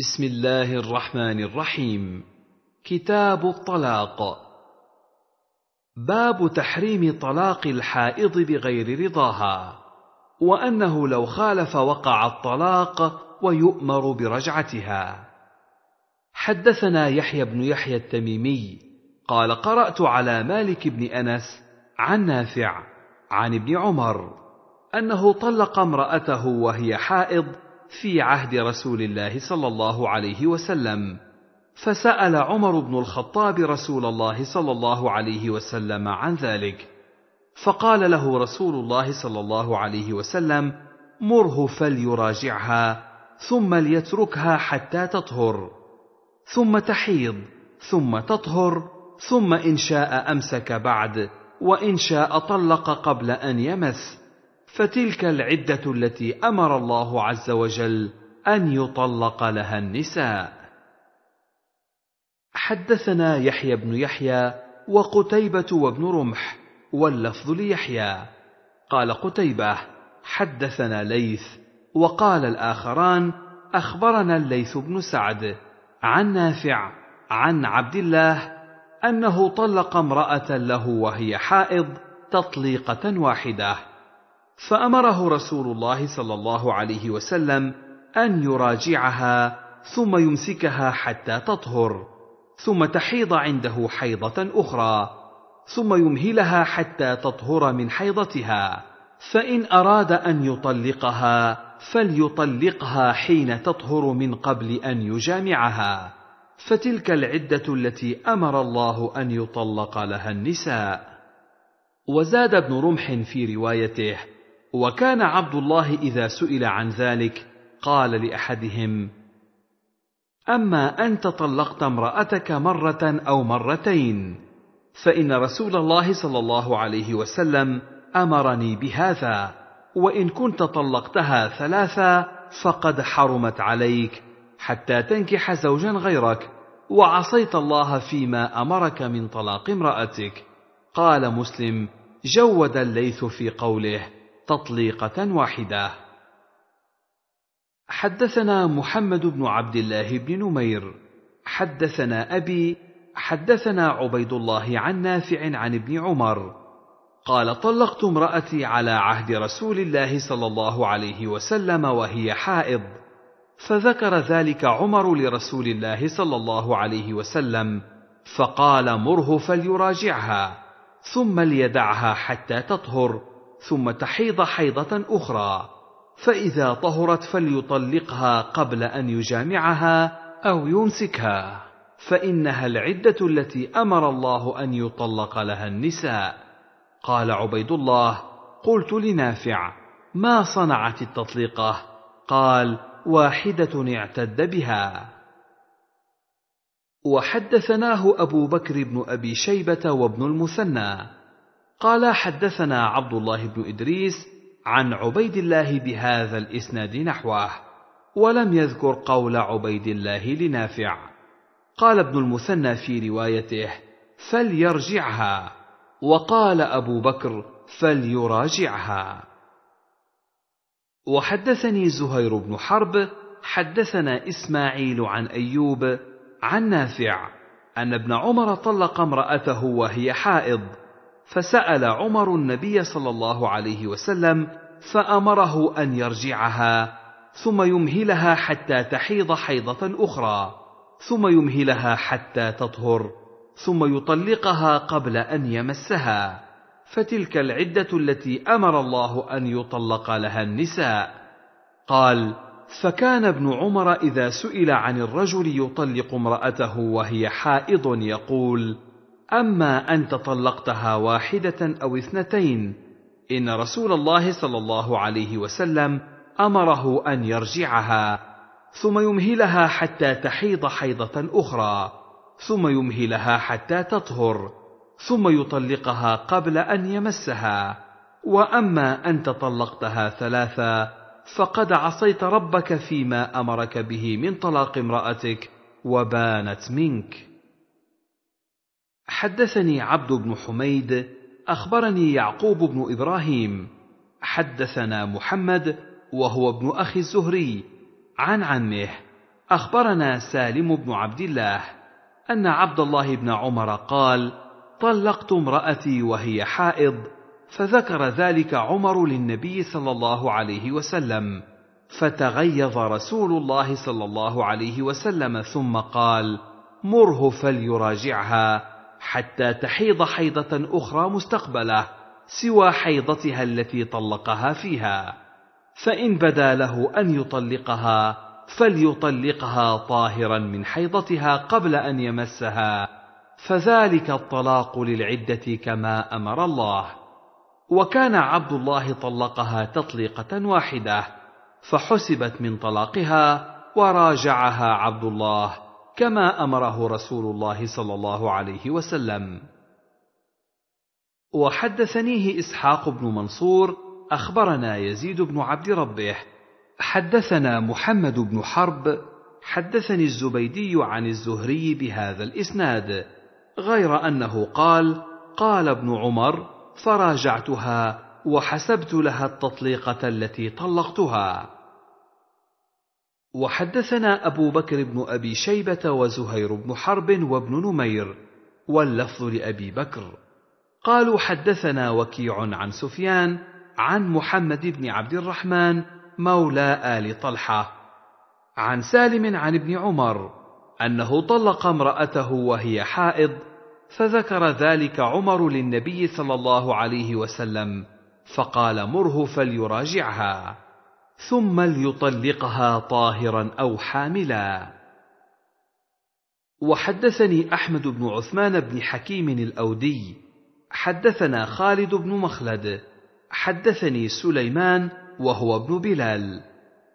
بسم الله الرحمن الرحيم. كتاب الطلاق. باب تحريم طلاق الحائض بغير رضاها وأنه لو خالف وقع الطلاق ويؤمر برجعتها. حدثنا يحيى بن يحيى التميمي قال قرأت على مالك بن أنس عن نافع عن ابن عمر أنه طلق امرأته وهي حائض في عهد رسول الله صلى الله عليه وسلم فسأل عمر بن الخطاب رسول الله صلى الله عليه وسلم عن ذلك. فقال له رسول الله صلى الله عليه وسلم مره فليراجعها ثم ليتركها حتى تطهر ثم تحيض ثم تطهر ثم إن شاء أمسك بعد وإن شاء طلق قبل أن يمس. فتلك العدة التي أمر الله عز وجل أن يطلق لها النساء. حدثنا يحيى بن يحيى وقتيبة وابن رمح واللفظ ليحيى. قال قتيبة حدثنا ليث وقال الآخران أخبرنا الليث بن سعد عن نافع عن عبد الله أنه طلق امرأة له وهي حائض تطليقة واحدة. فأمره رسول الله صلى الله عليه وسلم أن يراجعها ثم يمسكها حتى تطهر ثم تحيض عنده حيضة أخرى ثم يمهلها حتى تطهر من حيضتها فإن أراد أن يطلقها فليطلقها حين تطهر من قبل أن يجامعها. فتلك العدة التي أمر الله أن يطلق لها النساء. وزاد ابن رمح في روايته وكان عبد الله إذا سئل عن ذلك قال لأحدهم أما انت طلقت امرأتك مرة أو مرتين فإن رسول الله صلى الله عليه وسلم أمرني بهذا وإن كنت طلقتها ثلاثا فقد حرمت عليك حتى تنكح زوجا غيرك وعصيت الله فيما أمرك من طلاق امرأتك. قال مسلم جود الليث في قوله تطليقة واحدة. حدثنا محمد بن عبد الله بن نمير، حدثنا أبي، حدثنا عبيد الله عن نافع عن ابن عمر، قال طلقت امرأتي على عهد رسول الله صلى الله عليه وسلم وهي حائض، فذكر ذلك عمر لرسول الله صلى الله عليه وسلم، فقال مره فليراجعها، ثم ليدعها حتى تطهر، ثم تحيض حيضة أخرى. فإذا طهرت فليطلقها قبل أن يجامعها أو يمسكها. فإنها العدة التي أمر الله أن يطلق لها النساء. قال عبيد الله قلت لنافع ما صنعت التطليقة؟ قال واحدة اعتد بها. وحدثناه أبو بكر بن أبي شيبة وابن المثنى. قال حدثنا عبد الله بن إدريس عن عبيد الله بهذا الإسناد نحوه ولم يذكر قول عبيد الله لنافع. قال ابن المثنى في روايته فليرجعها وقال أبو بكر فليراجعها. وحدثني زهير بن حرب حدثنا إسماعيل عن أيوب عن نافع أن ابن عمر طلق امرأته وهي حائض. فسأل عمر النبي صلى الله عليه وسلم فأمره أن يرجعها ثم يمهلها حتى تحيض حيضة أخرى ثم يمهلها حتى تطهر ثم يطلقها قبل أن يمسها. فتلك العدة التي أمر الله أن يطلق لها النساء. قال فكان ابن عمر إذا سئل عن الرجل يطلق امرأته وهي حائض يقول أما انت طلقتها واحدة أو اثنتين إن رسول الله صلى الله عليه وسلم أمره أن يرجعها ثم يمهلها حتى تحيض حيضة أخرى ثم يمهلها حتى تطهر ثم يطلقها قبل أن يمسها. وأما انت طلقتها ثلاثا فقد عصيت ربك فيما أمرك به من طلاق امرأتك وبانت منك. حدثني عبد بن حميد أخبرني يعقوب بن إبراهيم حدثنا محمد وهو ابن أخي الزهري عن عمه. أخبرنا سالم بن عبد الله أن عبد الله بن عمر قال طلقت امرأتي وهي حائض فذكر ذلك عمر للنبي صلى الله عليه وسلم فتغيظ رسول الله صلى الله عليه وسلم ثم قال مره فليراجعها. حتى تحيض حيضة أخرى مستقبلة سوى حيضتها التي طلقها فيها. فإن بدا له أن يطلقها فليطلقها طاهرا من حيضتها قبل أن يمسها. فذلك الطلاق للعدة كما أمر الله. وكان عبد الله طلقها تطليقة واحدة فحسبت من طلاقها وراجعها عبد الله. كما أمره رسول الله صلى الله عليه وسلم. وحدثنيه إسحاق بن منصور أخبرنا يزيد بن عبد ربه حدثنا محمد بن حرب حدثني الزبيدي عن الزهري بهذا الإسناد غير أنه قال قال ابن عمر فراجعتها وحسبت لها التطليقة التي طلقتها. وحدثنا أبو بكر بن أبي شيبة وزهير بن حرب وابن نمير واللفظ لأبي بكر. قالوا حدثنا وكيع عن سفيان عن محمد بن عبد الرحمن مولى آل طلحة. عن سالم عن ابن عمر أنه طلق امرأته وهي حائض فذكر ذلك عمر للنبي صلى الله عليه وسلم فقال مره فليراجعها. ثم ليطلقها طاهرا أو حاملا. وحدثني أحمد بن عثمان بن حكيم الأودي. حدثنا خالد بن مخلد. حدثني سليمان وهو ابن بلال.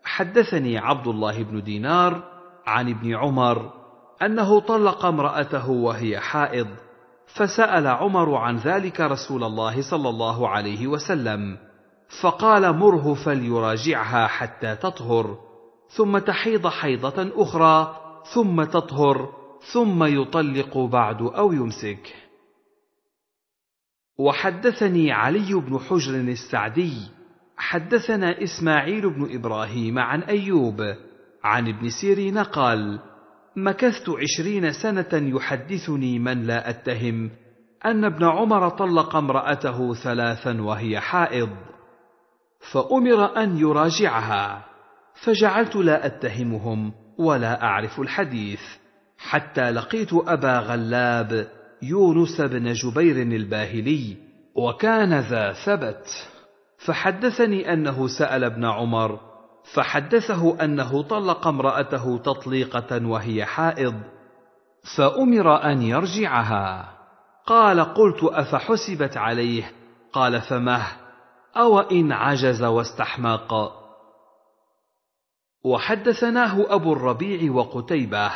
حدثني عبد الله بن دينار عن ابن عمر أنه طلق امرأته وهي حائض فسأل عمر عن ذلك رسول الله صلى الله عليه وسلم. فقال مره فليراجعها حتى تطهر ثم تحيض حيضة أخرى ثم تطهر ثم يطلق بعد أو يمسك. وحدثني علي بن حجر السعدي حدثنا إسماعيل بن إبراهيم عن أيوب عن ابن سيرين قال مكثت عشرين سنة يحدثني من لا أتهم أن ابن عمر طلق امرأته ثلاثا وهي حائض. فأمر أن يراجعها. فجعلت لا أتهمهم ولا أعرف الحديث. حتى لقيت أبا غلاب يونس بن جبير الباهلي وكان ذا ثبت. فحدثني أنه سأل ابن عمر فحدثه أنه طلق امرأته تطليقة وهي حائض. فأمر أن يرجعها. قال قلت أفحسبت عليه؟ قال فمه. أو إن عجز واستحماق. وحدثناه أبو الربيع وقتيبة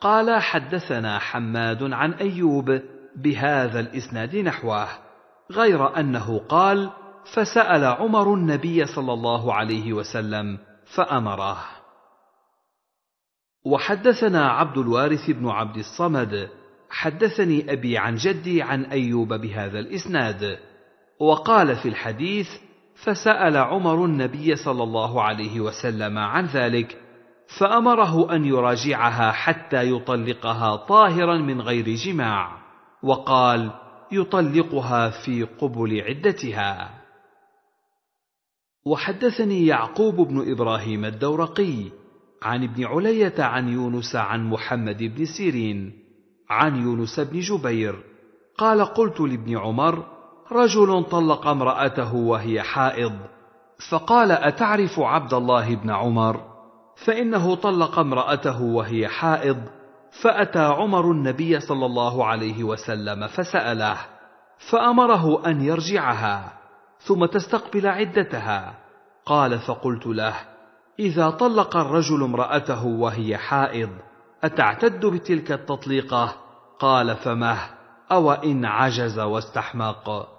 قال حدثنا حماد عن أيوب بهذا الإسناد نحوه غير أنه قال فسأل عمر النبي صلى الله عليه وسلم فأمره. وحدثنا عبد الوارث بن عبد الصمد حدثني أبي عن جدي عن أيوب بهذا الإسناد. وقال في الحديث فسأل عمر النبي صلى الله عليه وسلم عن ذلك فأمره أن يراجعها حتى يطلقها طاهرا من غير جماع وقال يطلقها في قبل عدتها. وحدثني يعقوب بن إبراهيم الدورقي عن ابن علية عن يونس عن محمد بن سيرين عن يونس بن جبير قال قلت لابن عمر رجل طلق امرأته وهي حائض فقال أتعرف عبد الله بن عمر؟ فإنه طلق امرأته وهي حائض فأتى عمر النبي صلى الله عليه وسلم فسأله فأمره أن يرجعها ثم تستقبل عدتها. قال فقلت له إذا طلق الرجل امرأته وهي حائض أتعتد بتلك التطليقة؟ قال فمه أو إن عجز واستحماق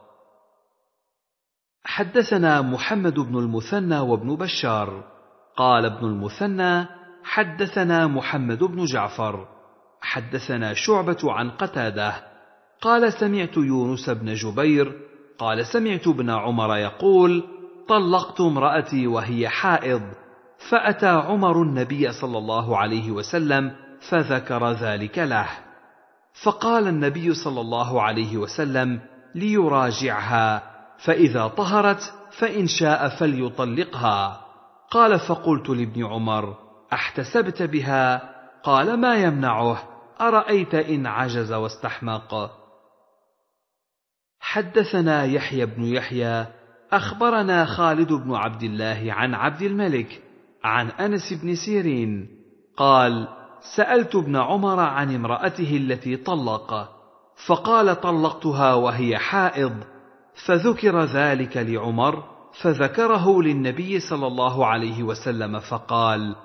حدثنا محمد بن المثنى وابن بشار. قال ابن المثنى حدثنا محمد بن جعفر. حدثنا شعبة عن قتادة. قال سمعت يونس بن جبير. قال سمعت ابن عمر يقول طلقت امرأتي وهي حائض فأتى عمر النبي صلى الله عليه وسلم فذكر ذلك له. فقال النبي صلى الله عليه وسلم ليراجعها. فإذا طهرت فإن شاء فليطلقها. قال فقلت لابن عمر أحتسبت بها؟ قال ما يمنعه؟ أرأيت إن عجز واستحمق. حدثنا يحيى بن يحيى أخبرنا خالد بن عبد الله عن عبد الملك عن أنس بن سيرين. قال سألت ابن عمر عن امرأته التي طلق فقال طلقتها وهي حائض فذكر ذلك لعمر فذكره للنبي صلى الله عليه وسلم فقال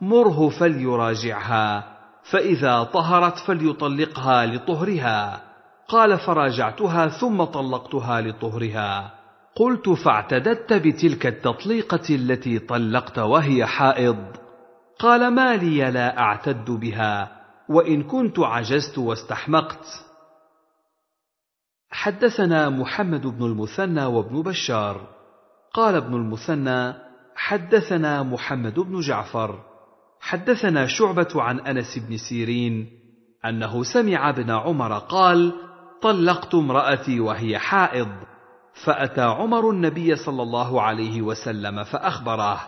مره فليراجعها فإذا طهرت فليطلقها لطهرها. قال فراجعتها ثم طلقتها لطهرها. قلت فاعتددت بتلك التطليقة التي طلقت وهي حائض. قال ما لي لا أعتد بها وإن كنت عجزت واستحمقت. حدثنا محمد بن المثنى وابن بشار. قال ابن المثنى حدثنا محمد بن جعفر. حدثنا شعبة عن أنس بن سيرين أنه سمع ابن عمر قال طلقت امرأتي وهي حائض فأتى عمر النبي صلى الله عليه وسلم فأخبره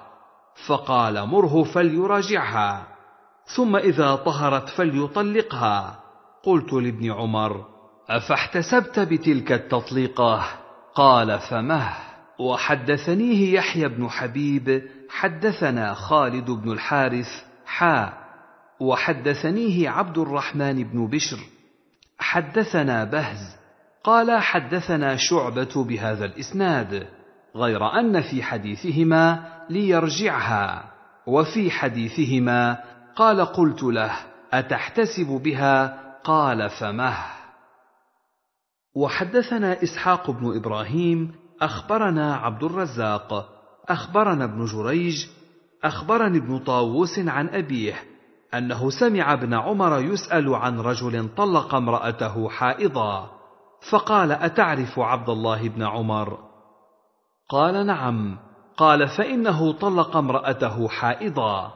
فقال مره فليراجعها ثم إذا طهرت فليطلقها. قلت لابن عمر أفاحتسبت بتلك التطليقة؟ قال فمه وحدثنيه يحيى بن حبيب حدثنا خالد بن الحارث حا. وحدثنيه عبد الرحمن بن بشر حدثنا بهز. قال حدثنا شعبة بهذا الإسناد غير أن في حديثهما ليرجعها. وفي حديثهما قال قلت له أتحتسب بها؟ قال فمه وحدثنا إسحاق بن إبراهيم أخبرنا عبد الرزاق أخبرنا ابن جريج أخبرني ابن طاووس عن أبيه أنه سمع ابن عمر يسأل عن رجل طلق امرأته حائضا فقال أتعرف عبد الله بن عمر؟ قال نعم. قال فإنه طلق امرأته حائضا.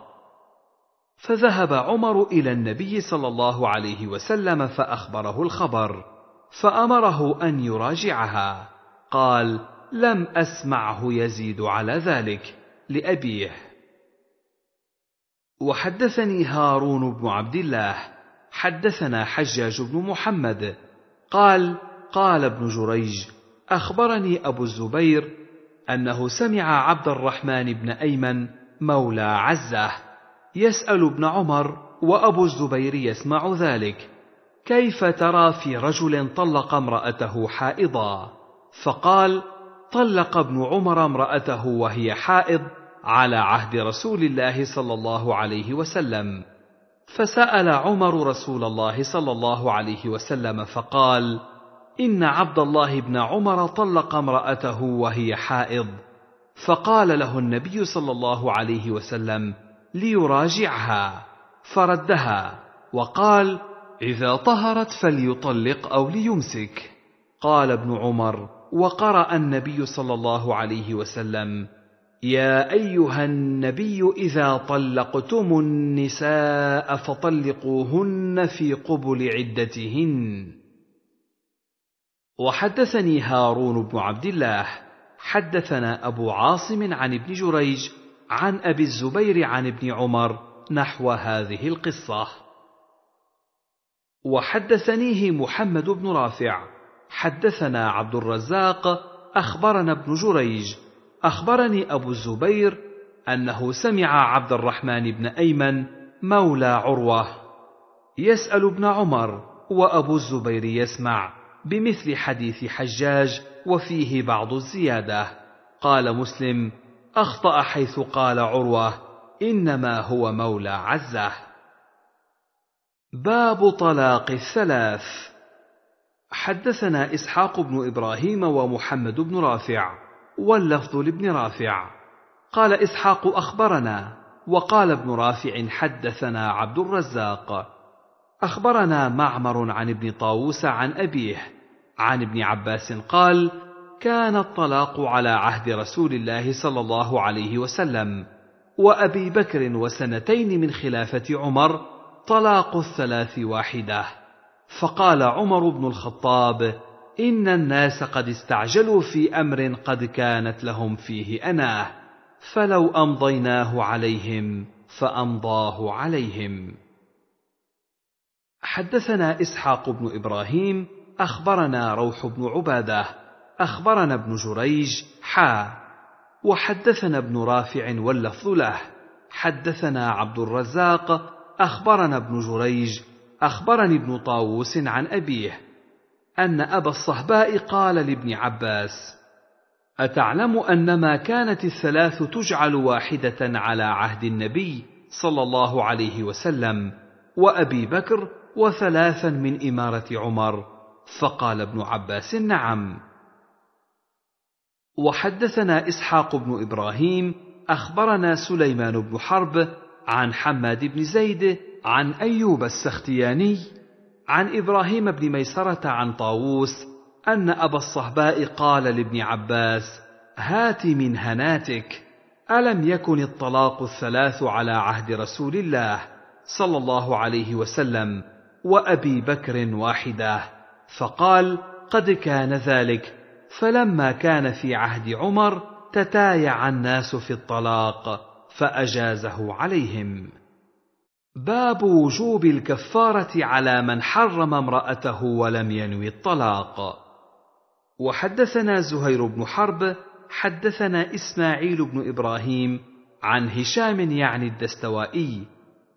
فذهب عمر إلى النبي صلى الله عليه وسلم فأخبره الخبر. فأمره أن يراجعها. قال لم أسمعه يزيد على ذلك لأبيه. وحدثني هارون بن عبد الله. حدثنا حجاج بن محمد. قال قال ابن جريج أخبرني أبو الزبير أنه سمع عبد الرحمن بن أيمن مولى عزة يسأل ابن عمر وأبو الزبير يسمع ذلك. كيف ترى في رجل طلق امرأته حائضا؟ فقال طلق ابن عمر امرأته وهي حائض على عهد رسول الله صلى الله عليه وسلم. فسأل عمر رسول الله صلى الله عليه وسلم فقال إن عبد الله بن عمر طلق امرأته وهي حائض. فقال له النبي صلى الله عليه وسلم ليراجعها. فردها وقال إذا طهرت فليطلق أو ليمسك. قال ابن عمر وقرأ النبي صلى الله عليه وسلم يا أيها النبي إذا طلقتم النساء فطلقوهن في قبل عدتهن. وحدثني هارون بن عبد الله حدثنا أبو عاصم عن ابن جريج عن أبي الزبير عن ابن عمر نحو هذه القصة. وحدثنيه محمد بن رافع. حدثنا عبد الرزاق أخبرنا ابن جريج. أخبرني أبو الزبير أنه سمع عبد الرحمن بن أيمن مولى عروة يسأل ابن عمر وأبو الزبير يسمع بمثل حديث حجاج وفيه بعض الزيادة. قال مسلم أخطأ حيث قال عروة إنما هو مولى عزة. باب طلاق الثلاث. حدثنا إسحاق بن إبراهيم ومحمد بن رافع واللفظ لابن رافع. قال إسحاق أخبرنا وقال ابن رافع حدثنا عبد الرزاق. أخبرنا معمر عن ابن طاووس عن أبيه عن ابن عباس قال كان الطلاق على عهد رسول الله صلى الله عليه وسلم وأبي بكر وسنتين من خلافة عمر طلاق الثلاث واحدة. فقال عمر بن الخطاب إن الناس قد استعجلوا في أمر قد كانت لهم فيه أناه فلو أمضيناه عليهم فأمضاه عليهم. حدثنا إسحاق بن إبراهيم أخبرنا روح بن عبادة أخبرنا ابن جريج حا. وحدثنا ابن رافع واللفظ له. حدثنا عبد الرزاق أخبرنا ابن جريج أخبرني ابن طاووس عن أبيه أن أبا الصهباء قال لابن عباس أتعلم أنما كانت الثلاث تجعل واحدة على عهد النبي صلى الله عليه وسلم وأبي بكر وثلاثا من إمارة عمر؟ فقال ابن عباس نعم. وحدثنا إسحاق بن إبراهيم أخبرنا سليمان بن حرب عن حماد بن زيد عن أيوب السختياني عن إبراهيم بن ميسرة عن طاووس أن أبا الصهباء قال لابن عباس هات من هناتك ألم يكن الطلاق الثلاث على عهد رسول الله صلى الله عليه وسلم وأبي بكر واحدة؟ فقال قد كان ذلك فلما كان في عهد عمر تتايع الناس في الطلاق فأجازه عليهم. باب وجوب الكفارة على من حرم امرأته ولم ينوي الطلاق. وحدثنا زهير بن حرب حدثنا إسماعيل بن إبراهيم عن هشام يعني الدستوائي.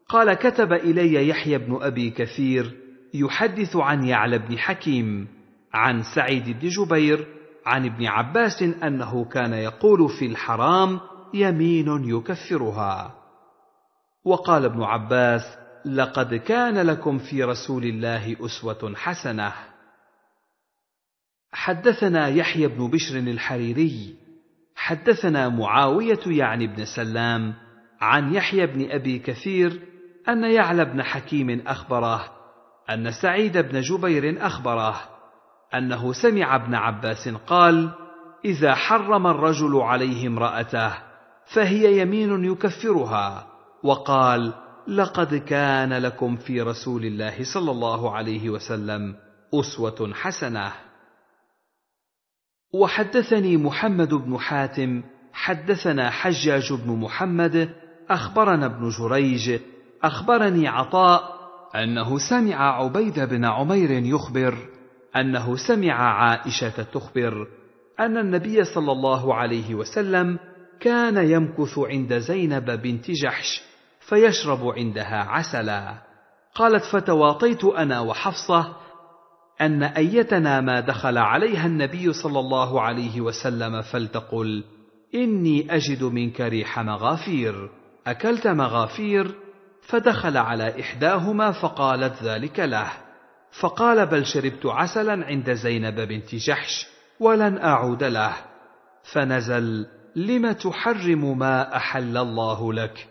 قال كتب إلي يحيى بن أبي كثير يحدث عن يعلى بن حكيم عن سعيد بن جبير عن ابن عباس إنه كان يقول في الحرام يمين يكفرها. وقال ابن عباس لقد كان لكم في رسول الله أسوة حسنة. حدثنا يحيى بن بشر الحريري حدثنا معاوية يعني بن سلام عن يحيى بن أبي كثير أن يعلى بن حكيم أخبره أن سعيد بن جبير أخبره أنه سمع ابن عباس قال إذا حرم الرجل عليه امرأته فهي يمين يكفرها وقال لقد كان لكم في رسول الله صلى الله عليه وسلم أسوة حسنة. وحدثني محمد بن حاتم حدثنا حجاج بن محمد أخبرنا ابن جريج أخبرني عطاء أنه سمع عبيد بن عمير يخبر أنه سمع عائشة تخبر أن النبي صلى الله عليه وسلم كان يمكث عند زينب بنت جحش فيشرب عندها عسلا. قالت فتواطيت أنا وحفصة أن أيتنا ما دخل عليها النبي صلى الله عليه وسلم فلتقل إني أجد منك ريح مغافير. أكلت مغافير؟ فدخل على إحداهما فقالت ذلك له. فقال بل شربت عسلا عند زينب بنت جحش ولن أعود له. فنزل لم تحرم ما أحل الله لك؟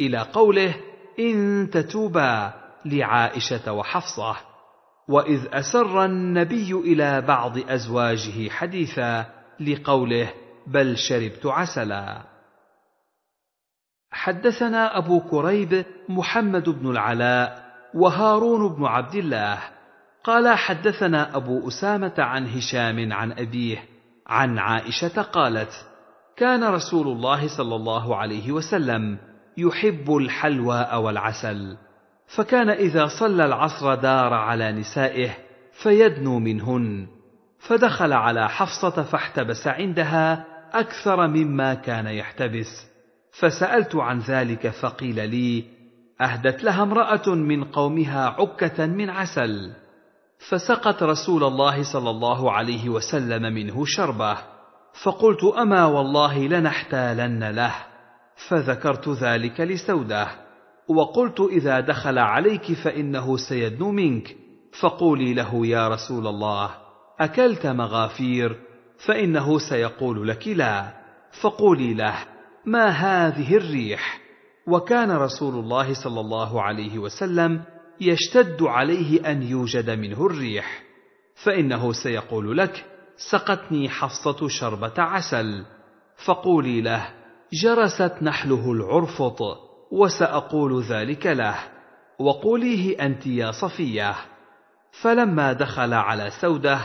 إلى قوله إن تتوبا لعائشة وحفصة. وإذ أسر النبي إلى بعض أزواجه حديثا لقوله بل شربت عسلا. حدثنا أبو كريب محمد بن العلاء وهارون بن عبد الله. قال حدثنا أبو أسامة عن هشام عن أبيه عن عائشة قالت كان رسول الله صلى الله عليه وسلم يحب الحلوى والعسل فكان إذا صلى العصر دار على نسائه فيدنو منهن فدخل على حفصة فاحتبس عندها أكثر مما كان يحتبس فسألت عن ذلك فقيل لي أهدت لها امرأة من قومها عكة من عسل فسقت رسول الله صلى الله عليه وسلم منه شربه. فقلت أما والله لنحتالن له فذكرت ذلك لسوده وقلت إذا دخل عليك فإنه سيدنو منك فقولي له يا رسول الله أكلت مغافير؟ فإنه سيقول لك لا فقولي له ما هذه الريح؟ وكان رسول الله صلى الله عليه وسلم يشتد عليه أن يوجد منه الريح فإنه سيقول لك سقتني حفصة شربة عسل. فقولي له جرست نحله العرفط وسأقول ذلك له. وقوليه أنت يا صفية. فلما دخل على سودة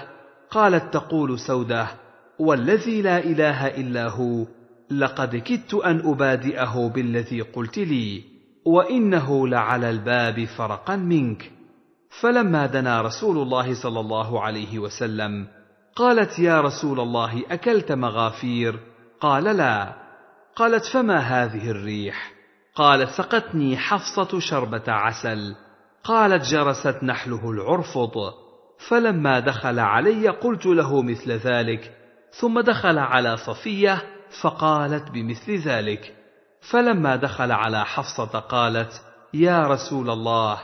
قالت تقول سودة والذي لا إله إلا هو لقد كدت أن أبادئه بالذي قلت لي وإنه لعلى الباب فرقا منك. فلما دنا رسول الله صلى الله عليه وسلم قالت يا رسول الله أكلت مغافير؟ قال لا. قالت فما هذه الريح؟ قالت سقتني حفصة شربة عسل. قالت جرست نحله العرفض. فلما دخل علي قلت له مثل ذلك. ثم دخل على صفية فقالت بمثل ذلك. فلما دخل على حفصة قالت يا رسول الله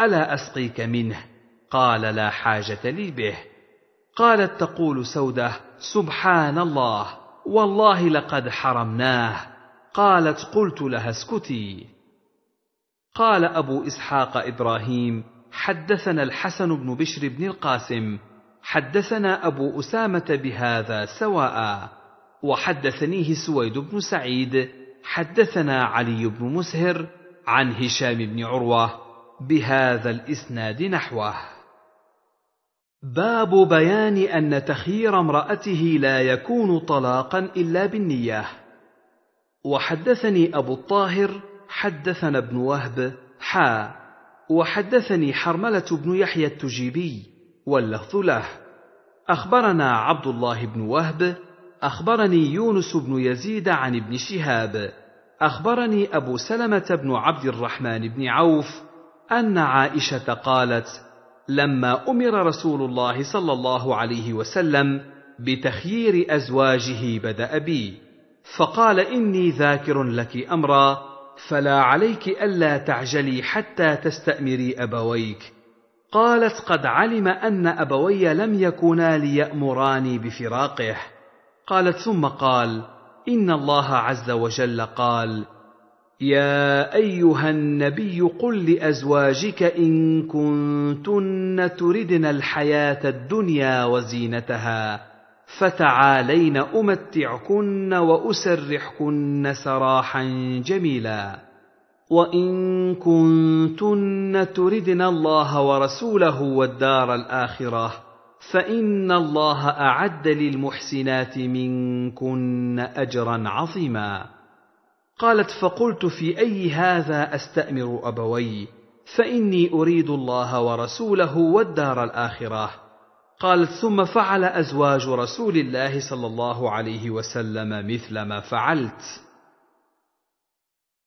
ألا أسقيك منه؟ قال لا حاجة لي به. قالت تقول سودة سبحان الله والله لقد حرمناه. قالت قلت لها اسكتي. قال أبو إسحاق إبراهيم حدثنا الحسن بن بشر بن القاسم حدثنا أبو أسامة بهذا سواء وحدثنيه سويد بن سعيد حدثنا علي بن مسهر عن هشام بن عروة بهذا الإسناد نحوه. باب بيان أن تخيير امرأته لا يكون طلاقا إلا بالنيه وحدثني أبو الطاهر حدثنا ابن وهب حا. وحدثني حرملة بن يحيى التجيبي واللفظ له. أخبرنا عبد الله بن وهب أخبرني يونس بن يزيد عن ابن شهاب. أخبرني أبو سلمة بن عبد الرحمن بن عوف أن عائشة قالت لما أمر رسول الله صلى الله عليه وسلم بتخيير أزواجه بدا بي. فقال إني ذاكر لك أمرا فلا عليك ألا تعجلي حتى تستأمري أبويك. قالت قد علم أن أبوي لم يكونا ليأمراني بفراقه. قالت ثم قال إن الله عز وجل قال يا أيها النبي قل لأزواجك إن كنتن تردن الحياة الدنيا وزينتها فتعالين أمتعكن وأسرحكن سراحا جميلا وإن كنتن تردن الله ورسوله والدار الآخرة فإن الله أعد للمحسنات منكن أجرا عظيما قالت فقلت في أي هذا أستأمر أبوي؟ فإني أريد الله ورسوله والدار الآخرة. قالت ثم فعل أزواج رسول الله صلى الله عليه وسلم مثل ما فعلت.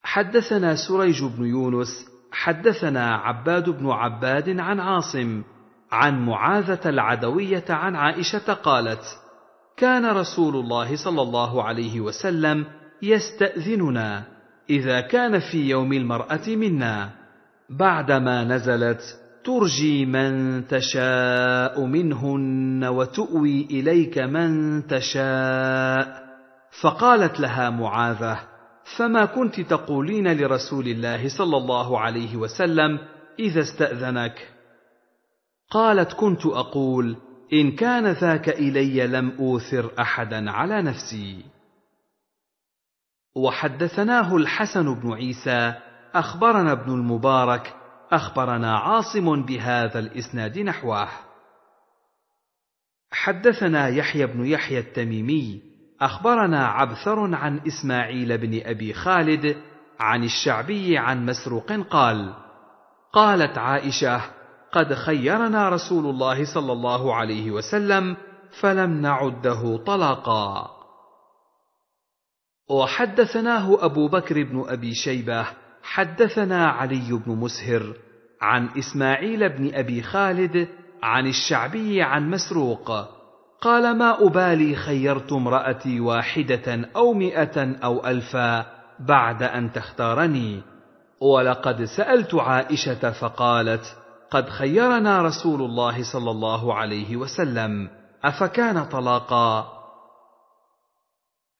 حدثنا سريج بن يونس حدثنا عباد بن عباد عن عاصم عن معاذة العدوية عن عائشة قالت كان رسول الله صلى الله عليه وسلم يستأذننا إذا كان في يوم المرأة منا بعدما نزلت ترجي من تشاء منهن وتؤوي إليك من تشاء. فقالت لها معاذة فما كنت تقولين لرسول الله صلى الله عليه وسلم إذا استأذنك؟ قالت كنت أقول إن كان ذاك إلي لم أوثر أحدا على نفسي. وحدثناه الحسن بن عيسى أخبرنا ابن المبارك أخبرنا عاصم بهذا الإسناد نحوه. حدثنا يحيى بن يحيى التميمي أخبرنا عبثر عن إسماعيل بن أبي خالد عن الشعبي عن مسروق قال قالت عائشة قد خيرنا رسول الله صلى الله عليه وسلم فلم نعده طلاقا. وحدثناه أبو بكر بن أبي شيبة حدثنا علي بن مسهر عن إسماعيل بن أبي خالد عن الشعبي عن مسروق قال ما أبالي خيرت امرأتي واحدة أو مائه أو ألفا بعد أن تختارني ولقد سألت عائشة فقالت قد خيرنا رسول الله صلى الله عليه وسلم أفكان طلاقا؟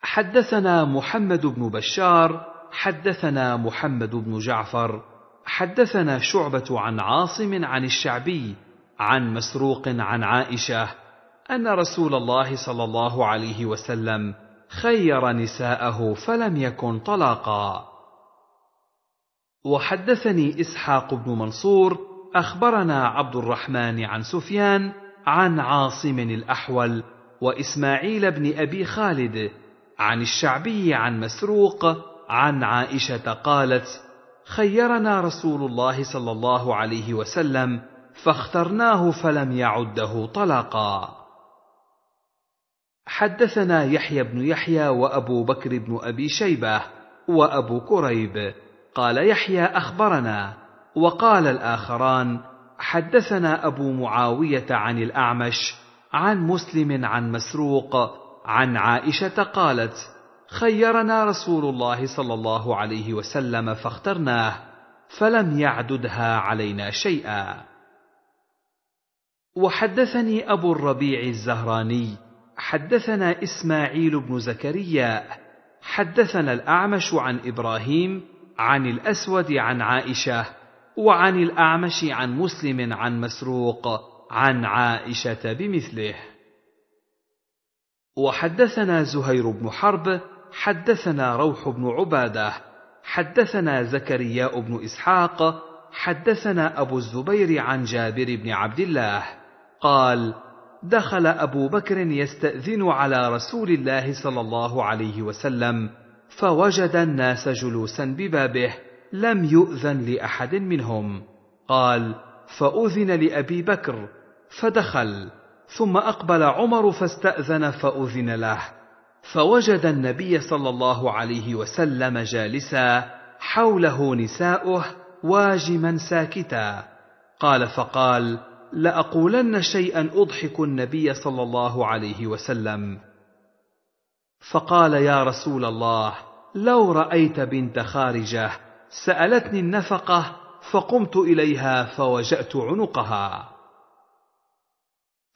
حدثنا محمد بن بشار حدثنا محمد بن جعفر حدثنا شعبة عن عاصم عن الشعبي عن مسروق عن عائشة أن رسول الله صلى الله عليه وسلم خير نساءه فلم يكن طلاقا. وحدثني إسحاق بن منصور أخبرنا عبد الرحمن عن سفيان عن عاصم الأحول وإسماعيل بن أبي خالد عن الشعبي عن مسروق عن عائشة قالت خيرنا رسول الله صلى الله عليه وسلم فاخترناه فلم يعده طلاقا. حدثنا يحيى بن يحيى وأبو بكر بن أبي شيبة وأبو كريب. قال يحيى أخبرنا. وقال الآخران حدثنا أبو معاوية عن الأعمش عن مسلم عن مسروق عن عائشة قالت خيرنا رسول الله صلى الله عليه وسلم فاخترناه فلم يعددها علينا شيئا. وحدثني أبو الربيع الزهراني حدثنا إسماعيل بن زكريا حدثنا الأعمش عن إبراهيم عن الأسود عن عائشة وعن الأعمش عن مسلم عن مسروق عن عائشة بمثله. وحدثنا زهير بن حرب حدثنا روح بن عبادة حدثنا زكرياء بن إسحاق حدثنا أبو الزبير عن جابر بن عبد الله. قال دخل أبو بكر يستأذن على رسول الله صلى الله عليه وسلم فوجد الناس جلوسا ببابه لم يؤذن لأحد منهم. قال فأذن لأبي بكر فدخل. ثم أقبل عمر فاستأذن فأذن له. فوجد النبي صلى الله عليه وسلم جالسا حوله نساؤه واجما ساكتا. قال فقال لأقولن شيئا أضحك النبي صلى الله عليه وسلم. فقال يا رسول الله لو رأيت بنت خارجة سألتني النفقة فقمت إليها فوجأت عنقها.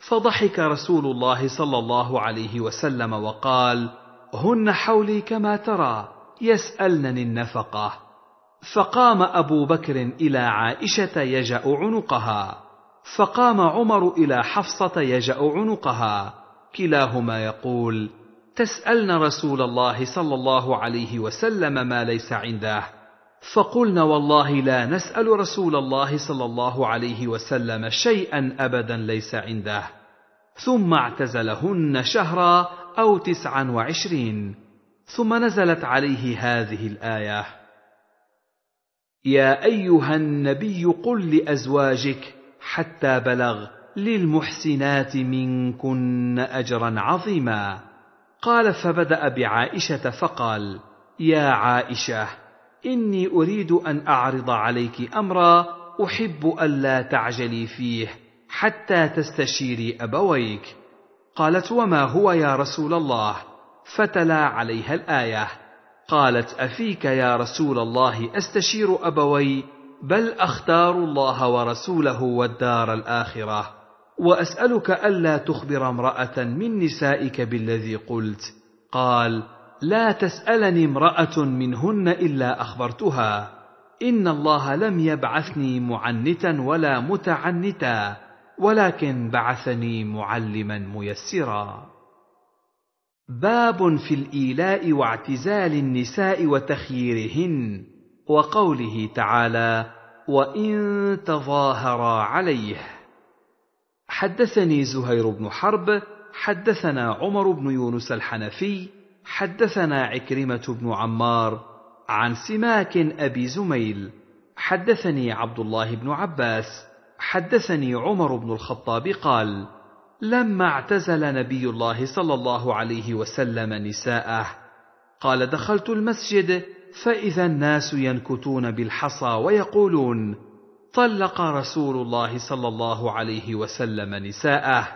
فضحك رسول الله صلى الله عليه وسلم وقال هن حولي كما ترى يسألنني النفقة. فقام أبو بكر إلى عائشة يجأ عنقها. فقام عمر إلى حفصة يجأ عنقها. كلاهما يقول تسألن رسول الله صلى الله عليه وسلم ما ليس عنده. فقلن والله لا نسأل رسول الله صلى الله عليه وسلم شيئا ابدا ليس عنده. ثم اعتزلهن شهرا أو تسعا وعشرين. ثم نزلت عليه هذه الآية. يا أيها النبي قل لأزواجك حتى بلغ للمحسنات منكن اجرا عظيما. قال فبدأ بعائشة فقال يا عائشة إني أريد أن أعرض عليك أمرا أحب الا تعجلي فيه حتى تستشيري أبويك. قالت وما هو يا رسول الله؟ فتلا عليها الآية. قالت أفيك يا رسول الله أستشير أبوي؟ بل أختار الله ورسوله والدار الآخرة. وأسألك ألا تخبر امرأة من نسائك بالذي قلت. قال لا تسألني امرأة منهن إلا أخبرتها. إن الله لم يبعثني معنتا ولا متعنتا ولكن بعثني معلما ميسرا. باب في الإيلاء واعتزال النساء وتخييرهن وقوله تعالى وإن تظاهرا عليه حدثني زهير بن حرب حدثنا عمر بن يونس الحنفي حدثنا عكرمة بن عمار عن سماك أبي زميل. حدثني عبد الله بن عباس. حدثني عمر بن الخطاب قال لما اعتزل نبي الله صلى الله عليه وسلم نساءه قال دخلت المسجد فإذا الناس ينكتون بالحصى ويقولون طلق رسول الله صلى الله عليه وسلم نساءه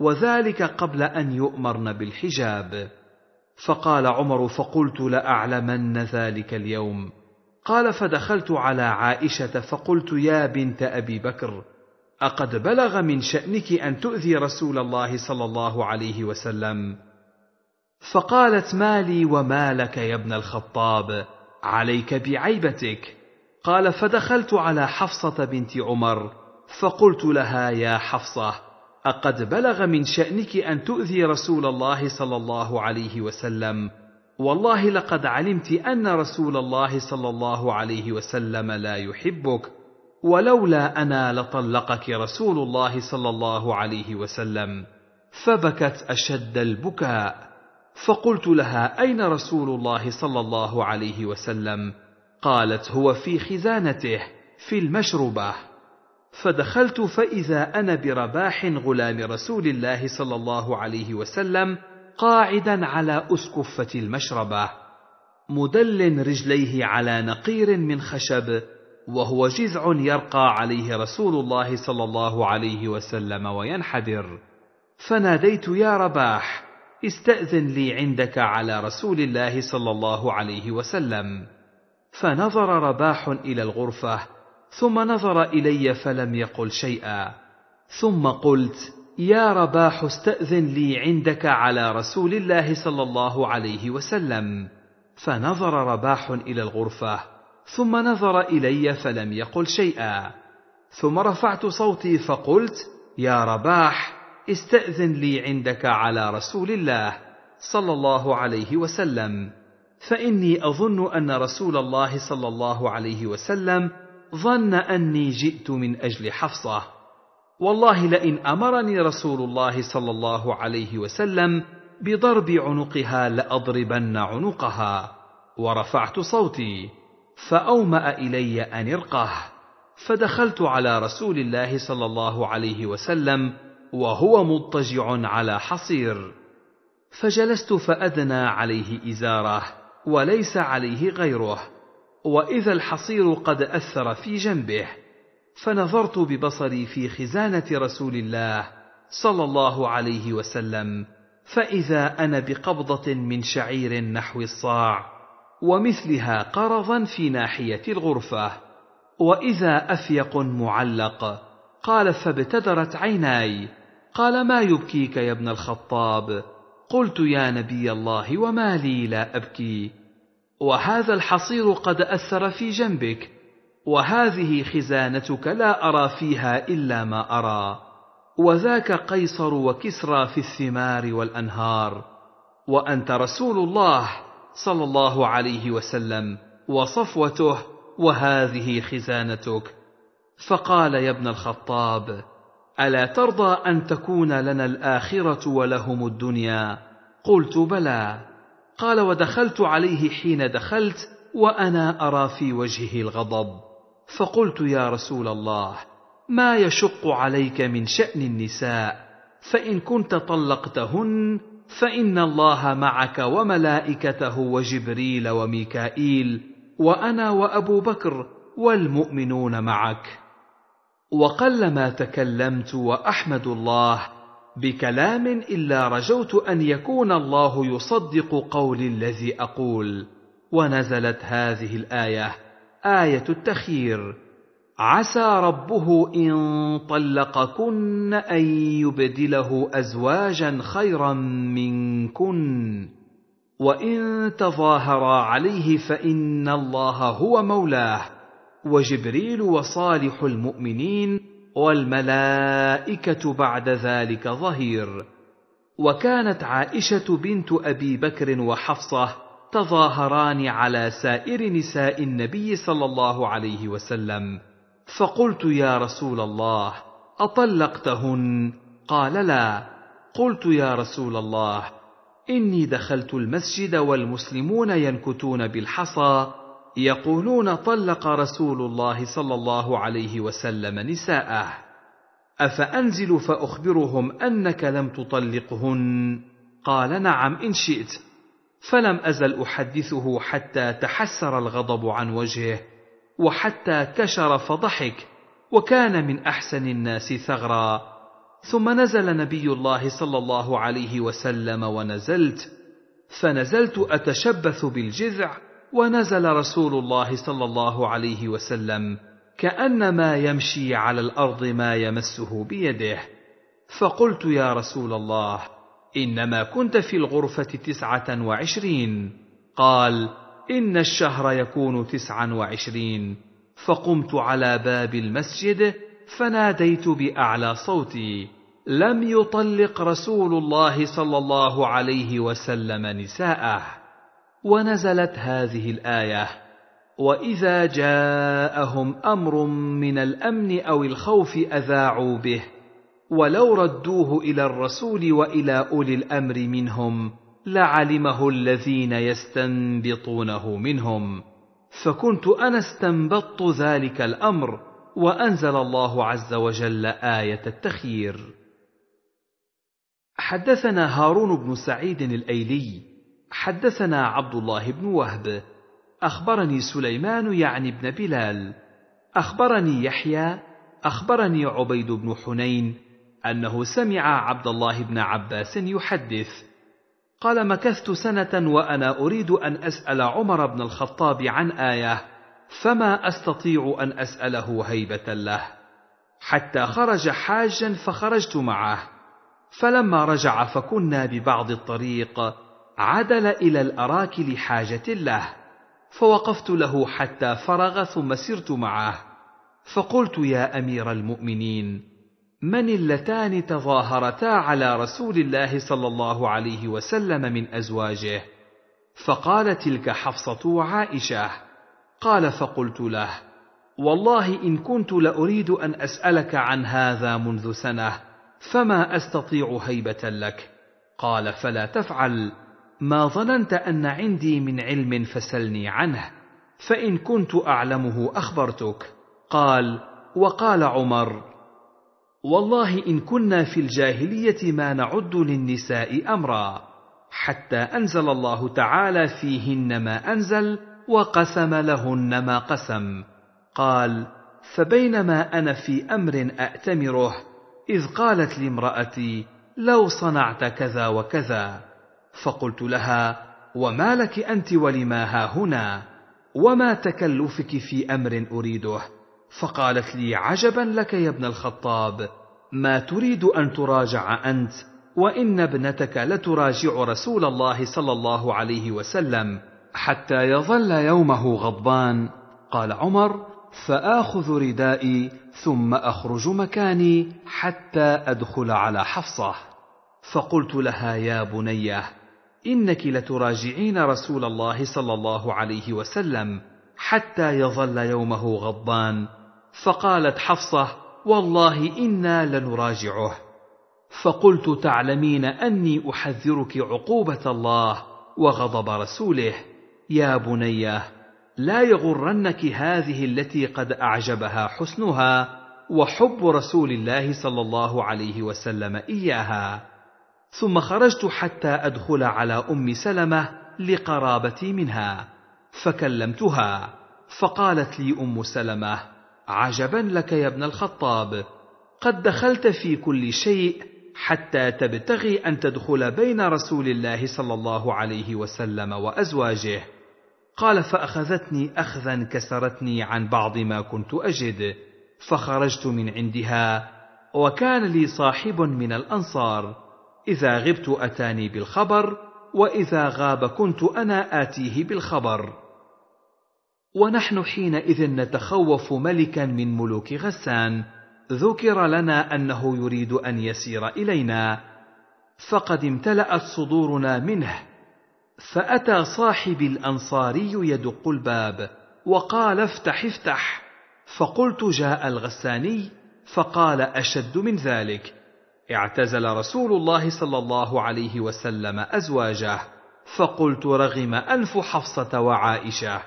وذلك قبل أن يؤمرن بالحجاب. فقال عمر فقلت لأعلمن ذلك اليوم. قال فدخلت على عائشة فقلت يا بنت أبي بكر أقد بلغ من شأنك أن تؤذي رسول الله صلى الله عليه وسلم؟ فقالت ما لي وما لك يا ابن الخطاب عليك بعيبتك. قال فدخلت على حفصة بنت عمر فقلت لها يا حفصة أقد بلغ من شأنك أن تؤذي رسول الله صلى الله عليه وسلم. والله لقد علمت أن رسول الله صلى الله عليه وسلم لا يحبك ولولا أنا لطلقك رسول الله صلى الله عليه وسلم فبكت أشد البكاء. فقلت لها أين رسول الله صلى الله عليه وسلم؟ قالت هو في خزانته في المشربة. فدخلت فإذا أنا برباح غلام رسول الله صلى الله عليه وسلم قاعدا على أسكفة المشربة مدل رجليه على نقير من خشب وهو جذع يرقى عليه رسول الله صلى الله عليه وسلم وينحدر. فناديت يا رباح استأذن لي عندك على رسول الله صلى الله عليه وسلم. فنظر رباح إلى الغرفة ثم نظر إلي فلم يقل شيئا. ثم قلت يا رباح استأذن لي عندك على رسول الله صلى الله عليه وسلم. فنظر رباح إلى الغرفة ثم نظر إلي فلم يقل شيئا. ثم رفعت صوتي فقلت يا رباح استأذن لي عندك على رسول الله صلى الله عليه وسلم. فإني أظن أن رسول الله صلى الله عليه وسلم ظن أني جئت من أجل حفصة. والله لئن أمرني رسول الله صلى الله عليه وسلم بضرب عنقها لأضربن عنقها ورفعت صوتي فأومأ إلي أن ارقه. فدخلت على رسول الله صلى الله عليه وسلم وهو مضطجع على حصير. فجلست فأدنى عليه إزاره وليس عليه غيره. وإذا الحصير قد أثر في جنبه فنظرت ببصري في خزانة رسول الله صلى الله عليه وسلم فإذا أنا بقبضة من شعير نحو الصاع ومثلها قرضا في ناحية الغرفة وإذا أفيق معلق قال فابتدرت عيناي قال ما يبكيك يا ابن الخطاب؟ قلت يا نبي الله وما لي لا أبكي. وهذا الحصير قد أثر في جنبك وهذه خزانتك لا أرى فيها إلا ما أرى وذاك قيصر وكسرى في الثمار والأنهار وأنت رسول الله صلى الله عليه وسلم وصفوته وهذه خزانتك. فقال يا ابن الخطاب ألا ترضى أن تكون لنا الآخرة ولهم الدنيا؟ قلت بلى. قال ودخلت عليه حين دخلت وأنا أرى في وجهه الغضب. فقلت يا رسول الله ما يشق عليك من شأن النساء؟ فإن كنت طلقتهن فإن الله معك وملائكته وجبريل وميكائيل وأنا وأبو بكر والمؤمنون معك. وقلما تكلمت وأحمد الله بكلام إلا رجوت أن يكون الله يصدق قولي الذي أقول. ونزلت هذه الآية آية التخيير. عسى ربه إن طلقكن أن يبدله أزواجا خيرا منكن. وإن تظاهرا عليه فإن الله هو مولاه. وجبريل وصالح المؤمنين والملائكة بعد ذلك ظهير. وكانت عائشة بنت أبي بكر وحفصة تظاهران على سائر نساء النبي صلى الله عليه وسلم. فقلت يا رسول الله أطلقتهن؟ قال لا. قلت يا رسول الله إني دخلت المسجد والمسلمون ينكتون بالحصى يقولون طلق رسول الله صلى الله عليه وسلم نساءه. أفأنزل فأخبرهم أنك لم تطلقهن؟ قال نعم إن شئت. فلم أزل أحدثه حتى تحسر الغضب عن وجهه وحتى كشر فضحك وكان من أحسن الناس ثغرا. ثم نزل نبي الله صلى الله عليه وسلم ونزلت. فنزلت أتشبث بالجذع ونزل رسول الله صلى الله عليه وسلم كانما يمشي على الأرض ما يمسه بيده. فقلت يا رسول الله إنما كنت في الغرفة تسعة وعشرين. قال إن الشهر يكون تسعا وعشرين. فقمت على باب المسجد فناديت بأعلى صوتي لم يطلق رسول الله صلى الله عليه وسلم نساءه. ونزلت هذه الآية واذا جاءهم أمر من الامن أو الخوف اذاعوا به ولو ردوه إلى الرسول والى اولي الامر منهم لعلمه الذين يستنبطونه منهم. فكنت أنا استنبطت ذلك الامر وانزل الله عز وجل إيه التخيير. حدثنا هارون بن سعيد الايلي حدثنا عبد الله بن وهب. أخبرني سليمان يعني بن بلال. أخبرني يحيى. أخبرني عبيد بن حنين أنه سمع عبد الله بن عباس يحدث. قال مكثت سنة وأنا أريد أن أسأل عمر بن الخطاب عن آية فما أستطيع أن أسأله هيبة له. حتى خرج حاجا فخرجت معه. فلما رجع فكنا ببعض الطريق. عدل إلى الاراك لحاجه له فوقفت له حتى فرغ ثم سرت معه. فقلت يا أمير المؤمنين من اللتان تظاهرتا على رسول الله صلى الله عليه وسلم من أزواجه؟ فقال تلك حفصة وعائشه قال فقلت له والله إن كنت لأريد أن أسألك عن هذا منذ سنة فما أستطيع هيبة لك؟ قال فلا تفعل. ما ظننت أن عندي من علم فسلني عنه فإن كنت أعلمه أخبرتك. قال وقال عمر والله إن كنا في الجاهلية ما نعد للنساء أمرا حتى أنزل الله تعالى فيهن ما أنزل وقسم لهن ما قسم. قال فبينما أنا في أمر اتمره إذ قالت لامرأتي لو صنعت كذا وكذا. فقلت لها وما لك أنت ولما ها هنا؟ وما تكلفك في أمر أريده؟ فقالت لي عجبا لك يا ابن الخطاب. ما تريد أن تراجع أنت وإن ابنتك لتراجع رسول الله صلى الله عليه وسلم حتى يظل يومه غضبان. قال عمر فآخذ ردائي ثم أخرج مكاني حتى أدخل على حفصة. فقلت لها يا بنية إنك لتراجعين رسول الله صلى الله عليه وسلم حتى يظل يومه غضبان. فقالت حفصة والله إنا لنراجعه. فقلت تعلمين أني أحذرك عقوبة الله وغضب رسوله. يا بنيه لا يغرنك هذه التي قد أعجبها حسنها وحب رسول الله صلى الله عليه وسلم إياها. ثم خرجت حتى أدخل على أم سلمة لقرابتي منها فكلمتها فقالت لي أم سلمة عجبا لك يا ابن الخطاب قد دخلت في كل شيء حتى تبتغي أن تدخل بين رسول الله صلى الله عليه وسلم وأزواجه. قال فأخذتني اخذا كسرتني عن بعض ما كنت أجد فخرجت من عندها وكان لي صاحب من الأنصار إذا غبت أتاني بالخبر وإذا غاب كنت أنا آتيه بالخبر. ونحن حينئذ نتخوف ملكا من ملوك غسان ذكر لنا أنه يريد أن يسير إلينا. فقد امتلأت صدورنا منه. فأتى صاحب الانصاري يدق الباب وقال افتح افتح. فقلت جاء الغساني. فقال أشد من ذلك. اعتزل رسول الله صلى الله عليه وسلم أزواجه فقلت رغم انف حفصة وعائشة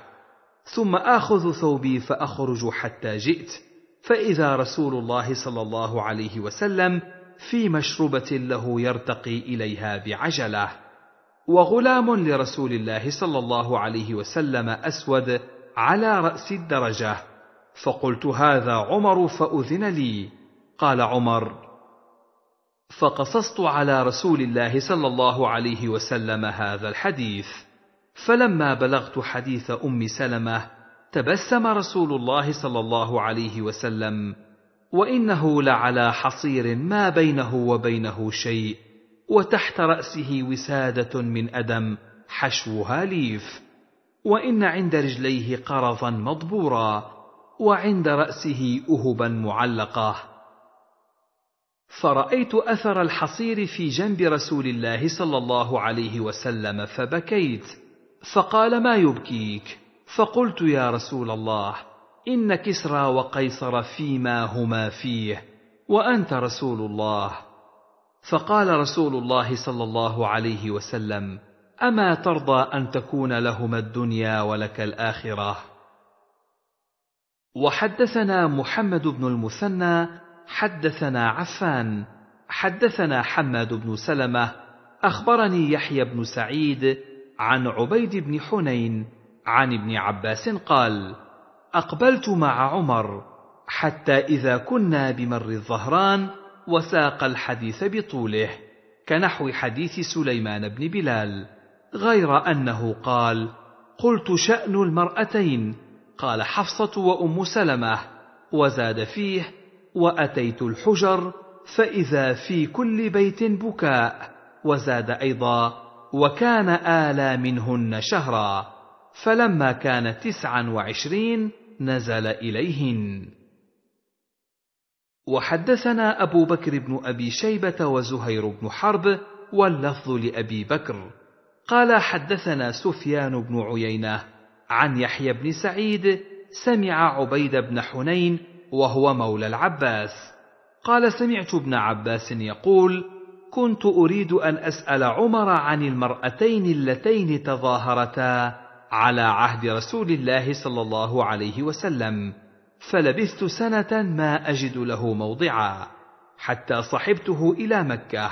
ثم آخذ ثوبي فأخرج حتى جئت فإذا رسول الله صلى الله عليه وسلم في مشربه له يرتقي إليها بعجلة. وغلام لرسول الله صلى الله عليه وسلم أسود على رأس الدرجة فقلت هذا عمر فأذن لي. قال عمر فقصصت على رسول الله صلى الله عليه وسلم هذا الحديث. فلما بلغت حديث أم سلمة تبسم رسول الله صلى الله عليه وسلم وإنه لعلى حصير ما بينه وبينه شيء وتحت رأسه وسادة من أدم حشوها ليف. وإن عند رجليه قرضا مضبورا وعند رأسه أهبا معلقة. فرأيت أثر الحصير في جنب رسول الله صلى الله عليه وسلم فبكيت. فقال ما يبكيك؟ فقلت يا رسول الله إن كسرى وقيصر فيما هما فيه وأنت رسول الله. فقال رسول الله صلى الله عليه وسلم أما ترضى أن تكون لهما الدنيا ولك الآخرة؟ وحدثنا محمد بن المثنى حدثنا عفان حدثنا حماد بن سلمة أخبرني يحيى بن سعيد عن عبيد بن حنين عن ابن عباس قال أقبلت مع عمر حتى إذا كنا بمر الظهران وساق الحديث بطوله كنحو حديث سليمان بن بلال غير أنه قال قلت شأن المرأتين قال حفصة وأم سلمة وزاد فيه وأتيت الحجر فإذا في كل بيت بكاء وزاد أيضا وكان إلى منهن شهرا فلما كان تسعا وعشرين نزل إليهن. وحدثنا أبو بكر بن أبي شيبة وزهير بن حرب واللفظ لأبي بكر. قال حدثنا سفيان بن عيينة عن يحيى بن سعيد سمع عبيد بن حنين وهو مولى العباس. قال سمعت ابن عباس يقول كنت أريد أن أسأل عمر عن المرأتين اللتين تظاهرتا على عهد رسول الله صلى الله عليه وسلم فلبثت سنة ما أجد له موضعا حتى صحبته إلى مكة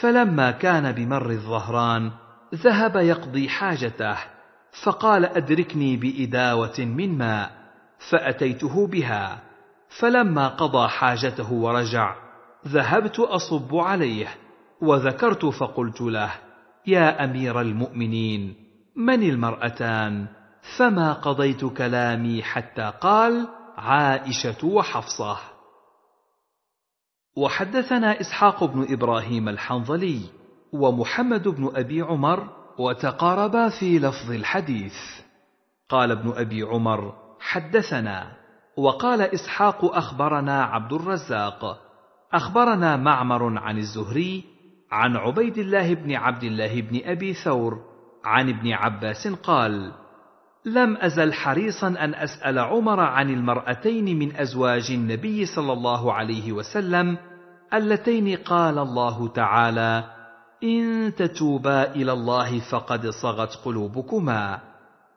فلما كان بمر الظهران ذهب يقضي حاجته فقال أدركني بإداوة من ماء فأتيته بها. فلما قضى حاجته ورجع ذهبت أصب عليه وذكرت فقلت له يا أمير المؤمنين من المرأتان؟ فما قضيت كلامي حتى قال عائشة وحفصة. وحدثنا إسحاق بن إبراهيم الحنظلي ومحمد بن أبي عمر وتقاربا في لفظ الحديث. قال ابن أبي عمر حدثنا. وقال إسحاق أخبرنا عبد الرزاق. أخبرنا معمر عن الزهري عن عبيد الله بن عبد الله بن أبي ثور عن ابن عباس قال لم أزل حريصا أن أسأل عمر عن المرأتين من أزواج النبي صلى الله عليه وسلم اللتين قال الله تعالى إن تتوبا إلى الله فقد صغت قلوبكما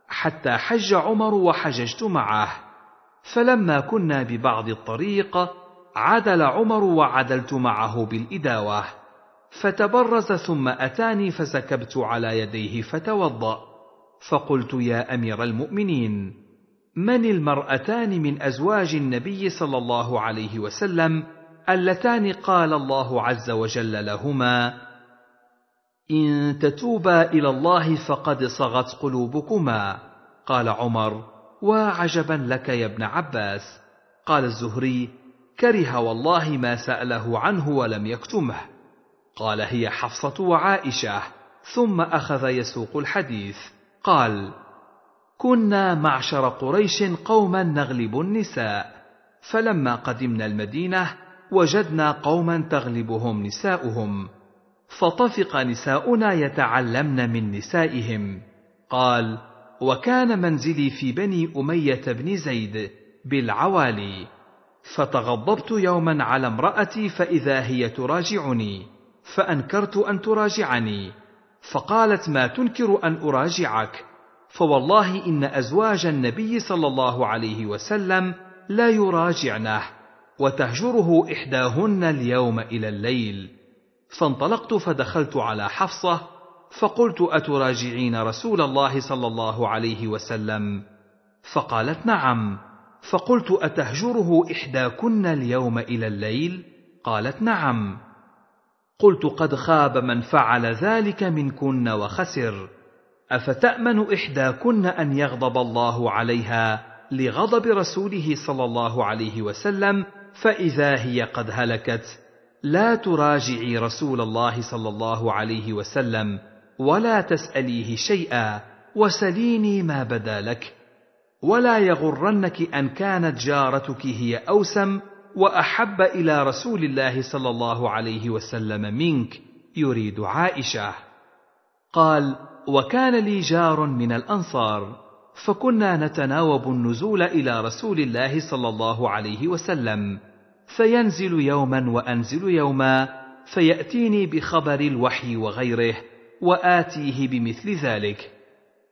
حتى حج عمر وحججت معه. فلما كنا ببعض الطريق عدل عمر وعدلت معه بالإداوة. فتبرز ثم أتاني فسكبت على يديه فتوضأ. فقلت يا أمير المؤمنين من المرأتان من أزواج النبي صلى الله عليه وسلم اللتان قال الله عز وجل لهما إن تتوبا إلى الله فقد صغت قلوبكما. قال عمر وعجبا لك يا ابن عباس. قال الزهري كره والله ما سأله عنه ولم يكتمه. قال هي حفصة وعائشة ثم أخذ يسوق الحديث. قال كنا معشر قريش قوما نغلب النساء فلما قدمنا المدينة وجدنا قوما تغلبهم نساؤهم. فطفق نساؤنا يتعلمن من نسائهم. قال وكان منزلي في بني أمية بن زيد بالعوالي فتغضبت يوما على امرأتي فإذا هي تراجعني فأنكرت أن تراجعني فقالت ما تنكر أن أراجعك فوالله إن أزواج النبي صلى الله عليه وسلم لا يراجعنه وتهجره إحداهن اليوم إلى الليل فانطلقت فدخلت على حفصة فقلت أتراجعين رسول الله صلى الله عليه وسلم؟ فقالت نعم. فقلت أتهجره إحداكن اليوم إلى الليل؟ قالت نعم. قلت قد خاب من فعل ذلك منكن وخسر. أفتأمن إحداكن أن يغضب الله عليها لغضب رسوله صلى الله عليه وسلم؟ فإذا هي قد هلكت لا تراجعي رسول الله صلى الله عليه وسلم. ولا تسأليه شيئا وسليني ما بدا لك. ولا يغرنك أن كانت جارتك هي أوسم وأحب إلى رسول الله صلى الله عليه وسلم منك يريد عائشة. قال وكان لي جار من الأنصار فكنا نتناوب النزول إلى رسول الله صلى الله عليه وسلم. فينزل يوما وأنزل يوما فيأتيني بخبر الوحي وغيره. وآتيه بمثل ذلك.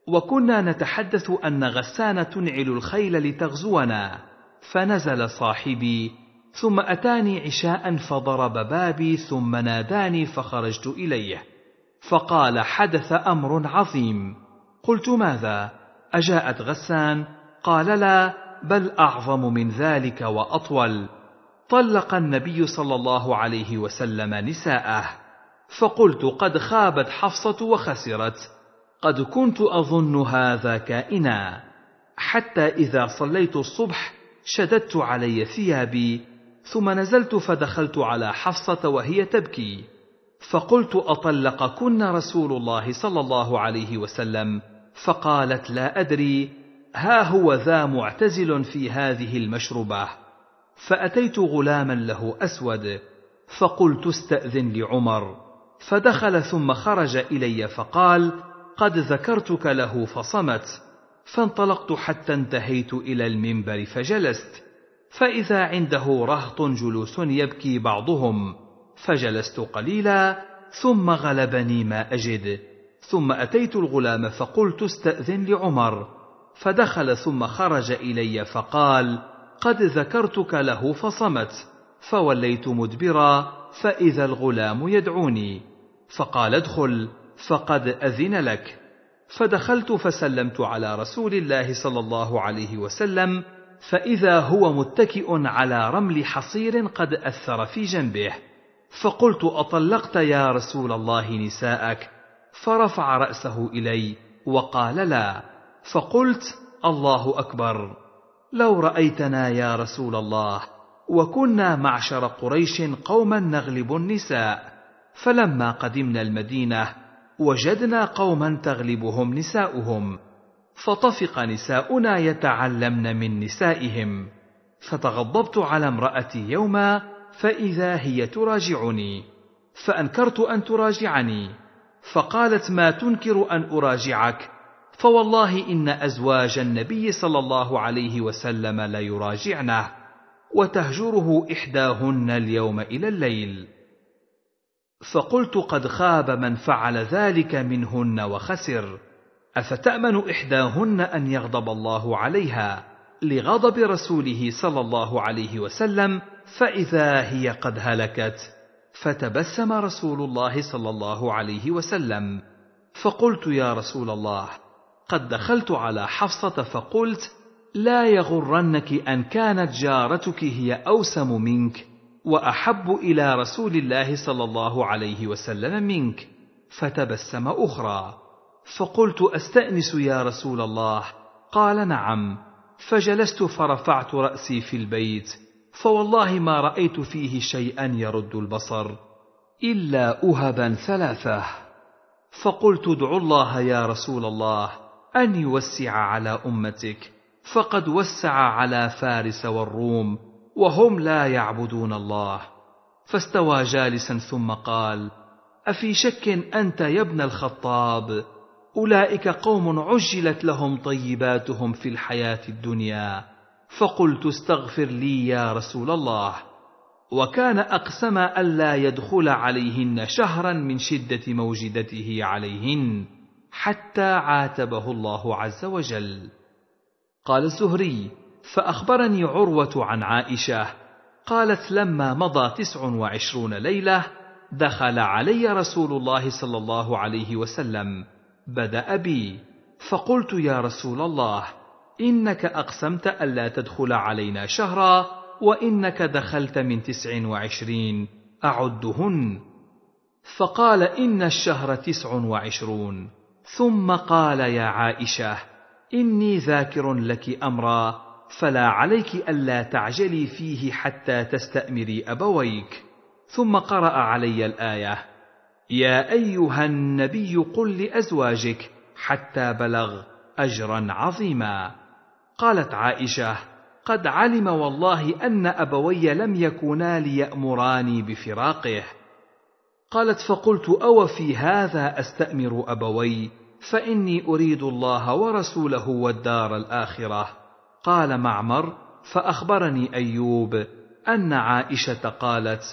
وكنا نتحدث أن غسان تنعل الخيل لتغزونا. فنزل صاحبي ثم أتاني عشاء فضرب بابي ثم ناداني فخرجت إليه. فقال حدث أمر عظيم. قلت ماذا؟ أجاءت غسان؟ قال لا بل أعظم من ذلك وأطول. طلق النبي صلى الله عليه وسلم نساءه. فقلت قد خابت حفصة وخسرت. قد كنت أظن هذا كائنا. حتى إذا صليت الصبح شددت علي ثيابي ثم نزلت فدخلت على حفصة وهي تبكي. فقلت اطلقكن رسول الله صلى الله عليه وسلم. فقالت لا أدري ها هو ذا معتزل في هذه المشربة. فأتيت غلاما له أسود. فقلت استأذن لعمر. فدخل ثم خرج إلي فقال قد ذكرتك له فصمت. فانطلقت حتى انتهيت إلى المنبر فجلست. فإذا عنده رهط جلوس يبكي بعضهم. فجلست قليلا ثم غلبني ما أجد. ثم أتيت الغلام فقلت استأذن لعمر. فدخل ثم خرج إلي فقال قد ذكرتك له فصمت. فوليت مدبرا فإذا الغلام يدعوني. فقال ادخل فقد أذن لك. فدخلت فسلمت على رسول الله صلى الله عليه وسلم فإذا هو متكئ على رمل حصير قد أثر في جنبه. فقلت أطلقت يا رسول الله نساءك. فرفع رأسه إلي وقال لا. فقلت الله أكبر. لو رأيتنا يا رسول الله وكنا معشر قريش قوما نغلب النساء. فلما قدمنا المدينة وجدنا قوما تغلبهم نساؤهم فطفق نساؤنا يتعلمن من نسائهم فتغضبت على امرأتي يوما فإذا هي تراجعني فأنكرت أن تراجعني فقالت ما تنكر أن أراجعك؟ فوالله إن أزواج النبي صلى الله عليه وسلم ليراجعنه وتهجره إحداهن اليوم إلى الليل. فقلت قد خاب من فعل ذلك منهن وخسر. أفتأمن إحداهن أن يغضب الله عليها لغضب رسوله صلى الله عليه وسلم فإذا هي قد هلكت؟ فتبسم رسول الله صلى الله عليه وسلم. فقلت يا رسول الله قد دخلت على حفصة فقلت لا يغرنك أن كانت جارتك هي أوسم منك. وأحب إلى رسول الله صلى الله عليه وسلم منك فتبسم أخرى. فقلت أستأنس يا رسول الله. قال نعم. فجلست فرفعت رأسي في البيت. فوالله ما رأيت فيه شيئا يرد البصر إلا اهبا ثلاثة. فقلت ادع الله يا رسول الله أن يوسع على أمتك. فقد وسع على فارس والروم. وهم لا يعبدون الله. فاستوى جالسا ثم قال أفي شك أنت يا ابن الخطاب؟ أولئك قوم عجلت لهم طيباتهم في الحياة الدنيا. فقلت استغفر لي يا رسول الله. وكان أقسم الا يدخل عليهن شهرا من شدة موجدته عليهن حتى عاتبه الله عز وجل. قال الزهري فأخبرني عروة عن عائشة قالت لما مضى تسع وعشرون ليلة دخل علي رسول الله صلى الله عليه وسلم بدأ بي فقلت يا رسول الله إنك أقسمت ألا تدخل علينا شهرا وإنك دخلت من تسع وعشرين أعدهن. فقال إن الشهر تسع وعشرون. ثم قال يا عائشة إني ذاكر لك أمرا فلا عليك ألا تعجلي فيه حتى تستأمري أبويك. ثم قرأ علي الآية. يا أيها النبي قل لأزواجك حتى بلغ اجرا عظيما. قالت عائشة قد علم والله أن أبوي لم يكونا ليأمراني بفراقه. قالت فقلت أو في هذا أستأمر أبوي؟ فإني أريد الله ورسوله والدار الآخرة. قال معمر فأخبرني أيوب أن عائشة قالت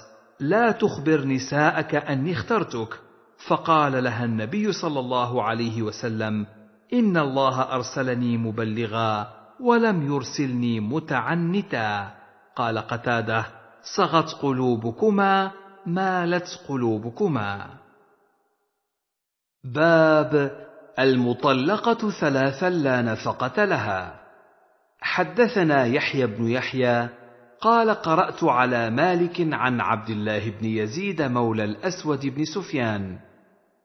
لا تخبر نساءك أني اخترتك. فقال لها النبي صلى الله عليه وسلم إن الله أرسلني مبلغا ولم يرسلني متعنتا. قال قتادة صغت قلوبكما مالت قلوبكما. باب المطلقة ثلاثا لا نفقة لها. حدثنا يحيى بن يحيى قال قرأت على مالك عن عبد الله بن يزيد مولى الأسود بن سفيان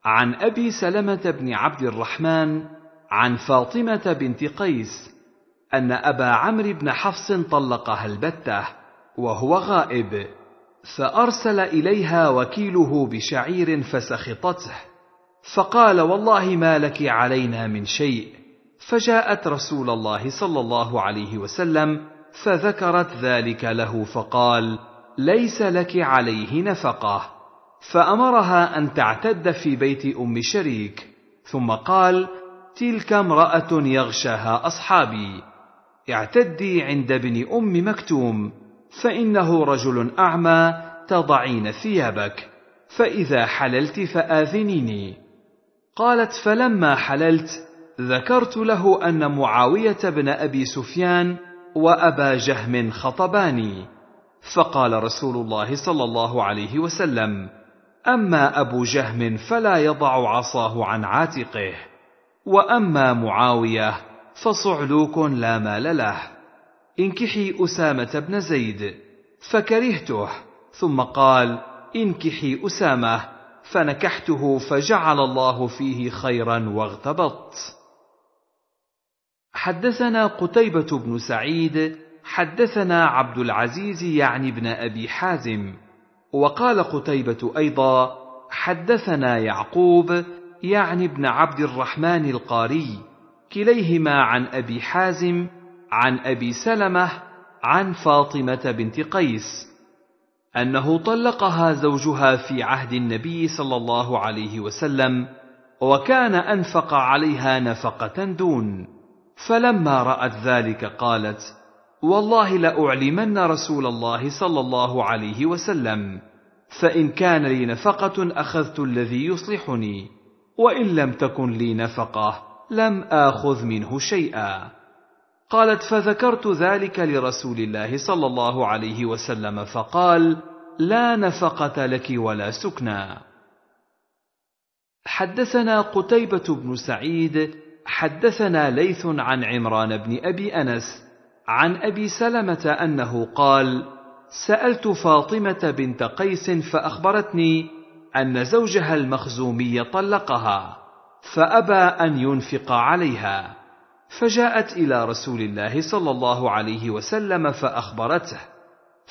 عن أبي سلمة بن عبد الرحمن عن فاطمة بنت قيس أن أبا عمرو بن حفص طلقها البتة وهو غائب فأرسل إليها وكيله بشعير فسخطته فقال والله ما لك علينا من شيء فجاءت رسول الله صلى الله عليه وسلم فذكرت ذلك له فقال ليس لك عليه نفقة. فأمرها أن تعتد في بيت أم شريك ثم قال تلك امرأة يغشاها أصحابي اعتدي عند ابن أم مكتوم فإنه رجل أعمى تضعين ثيابك فإذا حللت فآذنيني. قالت فلما حللت ذكرت له أن معاوية بن أبي سفيان وأبا جهم خطباني فقال رسول الله صلى الله عليه وسلم أما أبو جهم فلا يضع عصاه عن عاتقه وأما معاوية فصعلوك لا مال له. انكحي أسامة بن زيد فكرهته ثم قال انكحي أسامة فنكحته فجعل الله فيه خيرا واغتبط. حدثنا قتيبة بن سعيد حدثنا عبد العزيز يعني بن أبي حازم وقال قتيبة أيضا: حدثنا يعقوب يعني ابن عبد الرحمن القاري، كليهما عن أبي حازم عن أبي سلمة عن فاطمة بنت قيس، أنه طلقها زوجها في عهد النبي صلى الله عليه وسلم، وكان أنفق عليها نفقة دون، فلما رأت ذلك قالت: والله لأعلمن رسول الله صلى الله عليه وسلم فإن كان لي نفقة أخذت الذي يصلحني وإن لم تكن لي نفقة لم آخذ منه شيئا. قالت فذكرت ذلك لرسول الله صلى الله عليه وسلم فقال لا نفقة لك ولا سكنى حدثنا قتيبة بن سعيد حدثنا ليث عن عمران بن أبي أنس عن أبي سلمة أنه قال سألت فاطمة بنت قيس فأخبرتني أن زوجها المخزومي طلقها فأبى أن ينفق عليها. فجاءت إلى رسول الله صلى الله عليه وسلم فأخبرته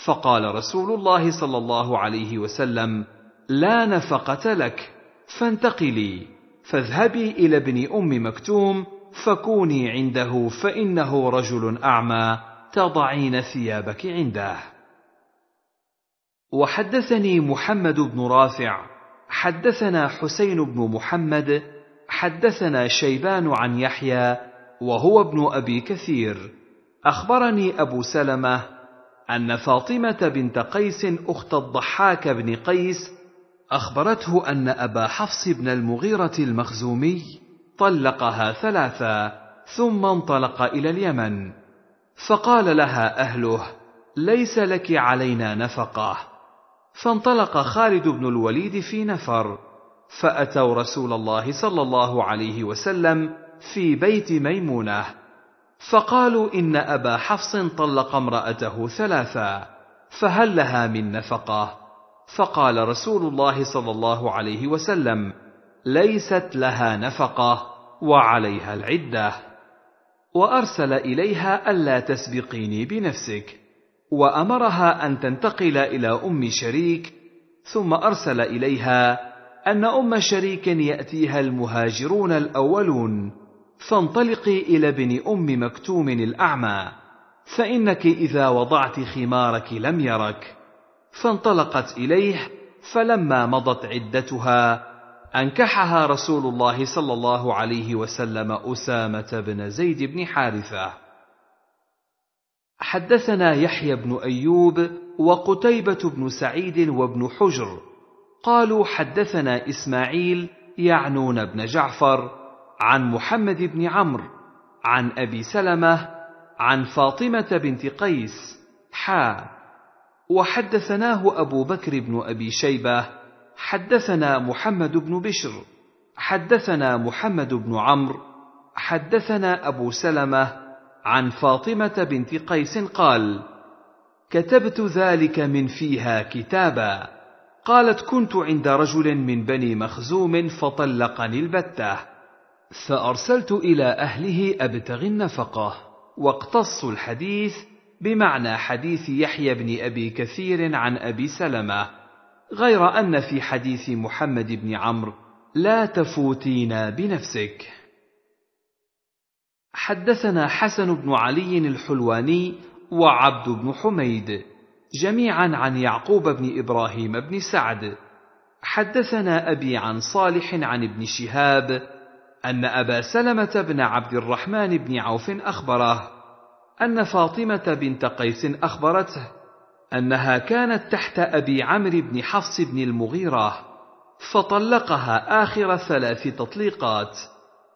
فقال رسول الله صلى الله عليه وسلم لا نفقة لك فانتقلي. فاذهبي إلى ابن أم مكتوم فكوني عنده فإنه رجل أعمى تضعين ثيابك عنده. وحدثني محمد بن رافع حدثنا حسين بن محمد حدثنا شيبان عن يحيى وهو ابن أبي كثير. أخبرني أبو سلمة أن فاطمة بنت قيس أخت الضحاك بن قيس أخبرته أن أبا حفص بن المغيرة المخزومي طلقها ثلاثا ثم انطلق إلى اليمن. فقال لها أهله ليس لك علينا نفقة. فانطلق خالد بن الوليد في نفر فأتوا رسول الله صلى الله عليه وسلم في بيت ميمونة. فقالوا إن أبا حفص طلق امرأته ثلاثا فهل لها من نفقة؟ فقال رسول الله صلى الله عليه وسلم ليست لها نفقة وعليها العدة وأرسل إليها ألا تسبقيني بنفسك وأمرها أن تنتقل إلى أم شريك ثم أرسل إليها أن أم شريك يأتيها المهاجرون الأولون فانطلقي إلى ابن أم مكتوم الأعمى فإنك إذا وضعت خمارك لم يرك. فانطلقت إليه فلما مضت عدتها أنكحها رسول الله صلى الله عليه وسلم أسامة بن زيد بن حارثة. حدثنا يحيى بن أيوب وقتيبة بن سعيد وابن حجر. قالوا حدثنا إسماعيل يعنون بن جعفر عن محمد بن عمرو عن أبي سلمة عن فاطمة بنت قيس حا وحدثناه أبو بكر بن أبي شيبة حدثنا محمد بن بشر حدثنا محمد بن عمرو حدثنا أبو سلمة عن فاطمة بنت قيس قال كتبت ذلك من فيها كتابا قالت كنت عند رجل من بني مخزوم فطلقني البتة فأرسلت إلى أهله أبتغي النفقة واقتصوا الحديث بمعنى حديث يحيى بن أبي كثير عن أبي سلمة غير أن في حديث محمد بن عمرو لا تفوتينا بنفسك حدثنا حسن بن علي الحلواني وعبد بن حميد جميعا عن يعقوب بن إبراهيم بن سعد. حدثنا أبي عن صالح عن ابن شهاب أن أبا سلمة بن عبد الرحمن بن عوف أخبره أن فاطمة بنت قيس أخبرته أنها كانت تحت أبي عمرو بن حفص بن المغيرة فطلقها آخر ثلاث تطليقات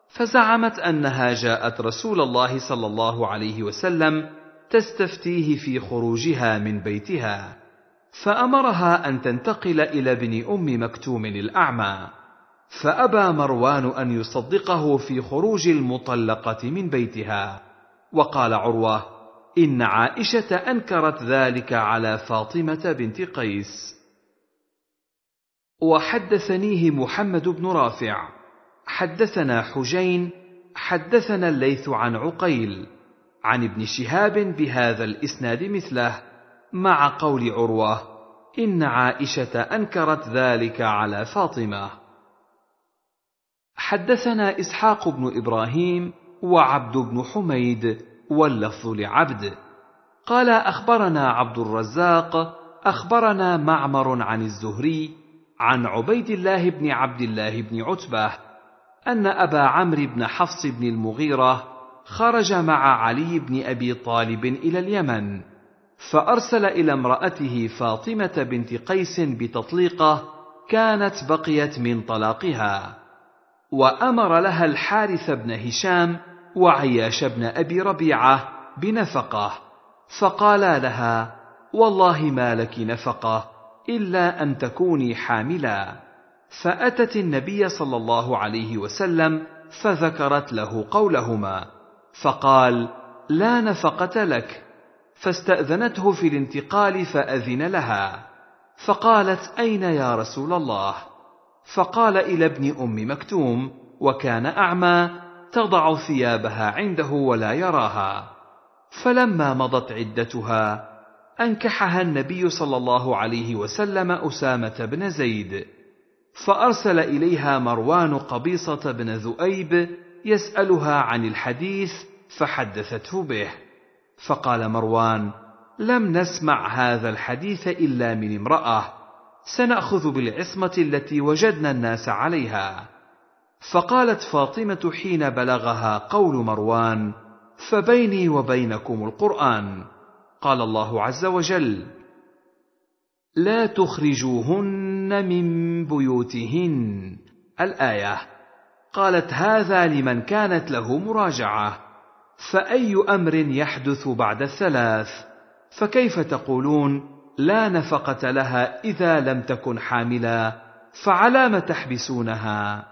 فزعمت أنها جاءت رسول الله صلى الله عليه وسلم تستفتيه في خروجها من بيتها فأمرها أن تنتقل إلى ابن أم مكتوم الأعمى فأبى مروان أن يصدقه في خروج المطلقة من بيتها. وقال عروة إن عائشة أنكرت ذلك على فاطمة بنت قيس. وحدثنيه محمد بن رافع حدثنا حجين حدثنا الليث عن عقيل عن ابن شهاب بهذا الإسناد مثله مع قول عروة إن عائشة أنكرت ذلك على فاطمة. حدثنا إسحاق بن إبراهيم وعبد بن حميد واللفظ لعبد. قال أخبرنا عبد الرزاق أخبرنا معمر عن الزهري عن عبيد الله بن عبد الله بن عتبة أن أبا عمرو بن حفص بن المغيرة خرج مع علي بن أبي طالب إلى اليمن فأرسل إلى امرأته فاطمة بنت قيس بتطليقه كانت بقيت من طلاقها وأمر لها الحارث بن هشام وعياش بن أبي ربيعة بنفقة. فقالا لها والله ما لك نفقة إلا أن تكوني حاملا. فأتت النبي صلى الله عليه وسلم فذكرت له قولهما. فقال لا نفقة لك. فاستأذنته في الانتقال فأذن لها. فقالت أين يا رسول الله؟ فقال إلى ابن أم مكتوم وكان أعمى تضع ثيابها عنده ولا يراها. فلما مضت عدتها أنكحها النبي صلى الله عليه وسلم أسامة بن زيد فأرسل إليها مروان قبيصة بن ذؤيب يسألها عن الحديث فحدثته به. فقال مروان لم نسمع هذا الحديث إلا من امرأة سنأخذ بالعصمة التي وجدنا الناس عليها. فقالت فاطمة حين بلغها قول مروان فبيني وبينكم القرآن. قال الله عز وجل لا تخرجوهن من بيوتهن. الآية قالت هذا لمن كانت له مراجعة فأي أمر يحدث بعد الثلاث؟ فكيف تقولون لا نفقة لها إذا لم تكن حاملا؟ فعلام تحبسونها؟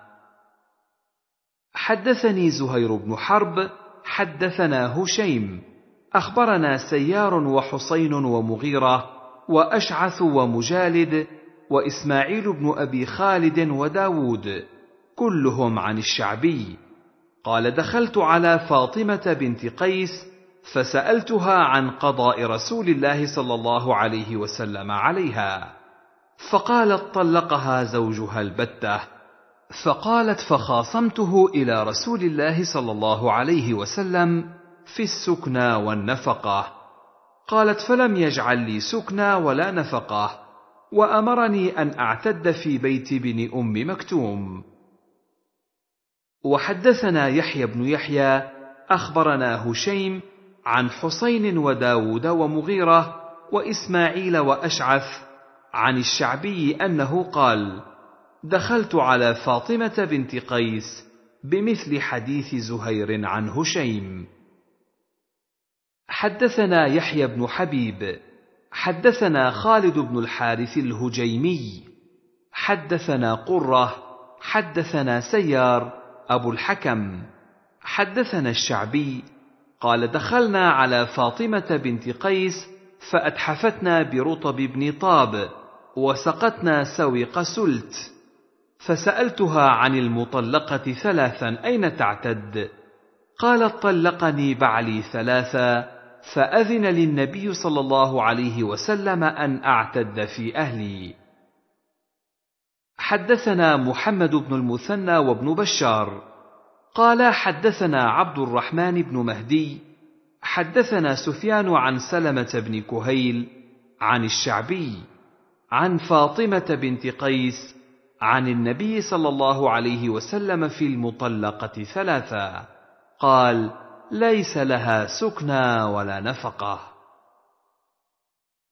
حدثني زهير بن حرب حدثنا هشيم. أخبرنا سيار وحسين ومغيرة وأشعث ومجالد وإسماعيل بن أبي خالد وداود كلهم عن الشعبي. قال دخلت على فاطمة بنت قيس فسألتها عن قضاء رسول الله صلى الله عليه وسلم عليها فقالت طلقها زوجها البتة. فقالت فخاصمته إلى رسول الله صلى الله عليه وسلم في السكنى والنفقة. قالت فلم يجعل لي سكنى ولا نفقة وأمرني أن أعتد في بيت بن أم مكتوم. وحدثنا يحيى بن يحيى أخبرنا هشيم عن حسين وداود ومغيرة وإسماعيل وأشعث عن الشعبي أنه قال دخلت على فاطمة بنت قيس بمثل حديث زهير عن هشيم. حدثنا يحيى بن حبيب حدثنا خالد بن الحارث الهجيمي حدثنا قرة حدثنا سيار أبو الحكم. حدثنا الشعبي قال دخلنا على فاطمة بنت قيس فأتحفتنا برطب بن طاب وسقتنا سوق سلت. فسألتها عن المطلقة ثلاثا أين تعتد؟ قالت طلقني بعلي ثلاثا فأذن للنبي صلى الله عليه وسلم أن أعتد في أهلي. حدثنا محمد بن المثنى وابن بشار. قال حدثنا عبد الرحمن بن مهدي. حدثنا سفيان عن سلمة بن كهيل عن الشعبي عن فاطمة بنت قيس عن النبي صلى الله عليه وسلم في المطلقة ثلاثا قال ليس لها سكنى ولا نفقة.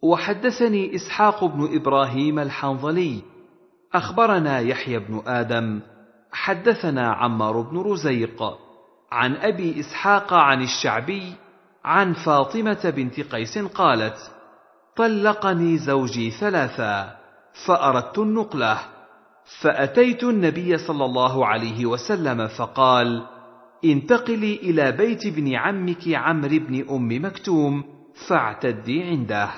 وحدثني إسحاق بن إبراهيم الحنظلي. أخبرنا يحيى بن آدم. حدثنا عمار بن رزيق. عن أبي إسحاق عن الشعبي. عن فاطمة بنت قيس قالت طلقني زوجي ثلاثا فأردت النقلة. فأتيت النبي صلى الله عليه وسلم فقال انتقلي إلى بيت ابن عمك عمرو بن أم مكتوم فاعتدي عنده.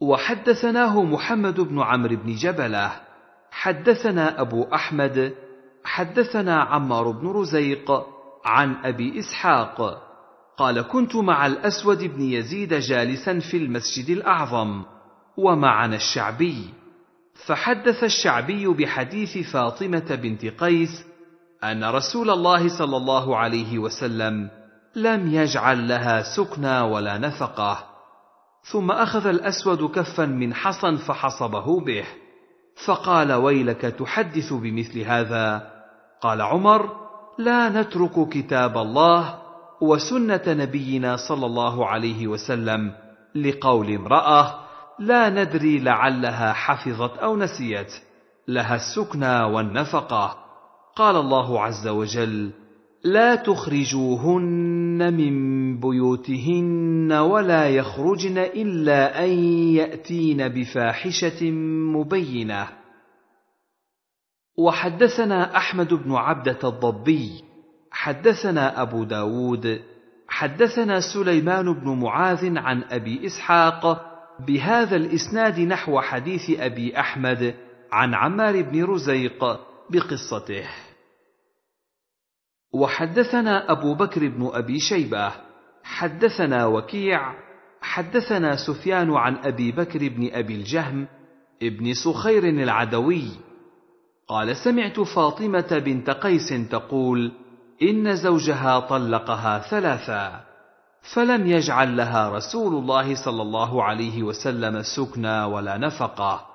وحدثناه محمد بن عمرو بن جبلة حدثنا أبو أحمد حدثنا عمار بن رزيق عن أبي إسحاق قال كنت مع الأسود بن يزيد جالسا في المسجد الأعظم ومعنا الشعبي. فحدث الشعبي بحديث فاطمة بنت قيس أن رسول الله صلى الله عليه وسلم لم يجعل لها سكنى ولا نفقة ثم أخذ الأسود كفا من حصن فحصبه به فقال ويلك تحدث بمثل هذا؟ قال عمر لا نترك كتاب الله وسنة نبينا صلى الله عليه وسلم لقول امرأة لا ندري لعلها حفظت أو نسيت. لها السكنى والنفقة. قال الله عز وجل لا تخرجوهن من بيوتهن ولا يخرجن إلا أن يأتين بفاحشة مبينة. وحدثنا أحمد بن عبدة الضبي حدثنا أبو داود حدثنا سليمان بن معاذ عن أبي إسحاق بهذا الإسناد نحو حديث أبي أحمد عن عمار بن رزيق بقصته. وحدثنا أبو بكر بن أبي شيبة حدثنا وكيع حدثنا سفيان عن أبي بكر بن أبي الجهم ابن سخير العدوي. قال سمعت فاطمة بنت قيس تقول إن زوجها طلقها ثلاثا. فلم يجعل لها رسول الله صلى الله عليه وسلم سكنى ولا نفقة.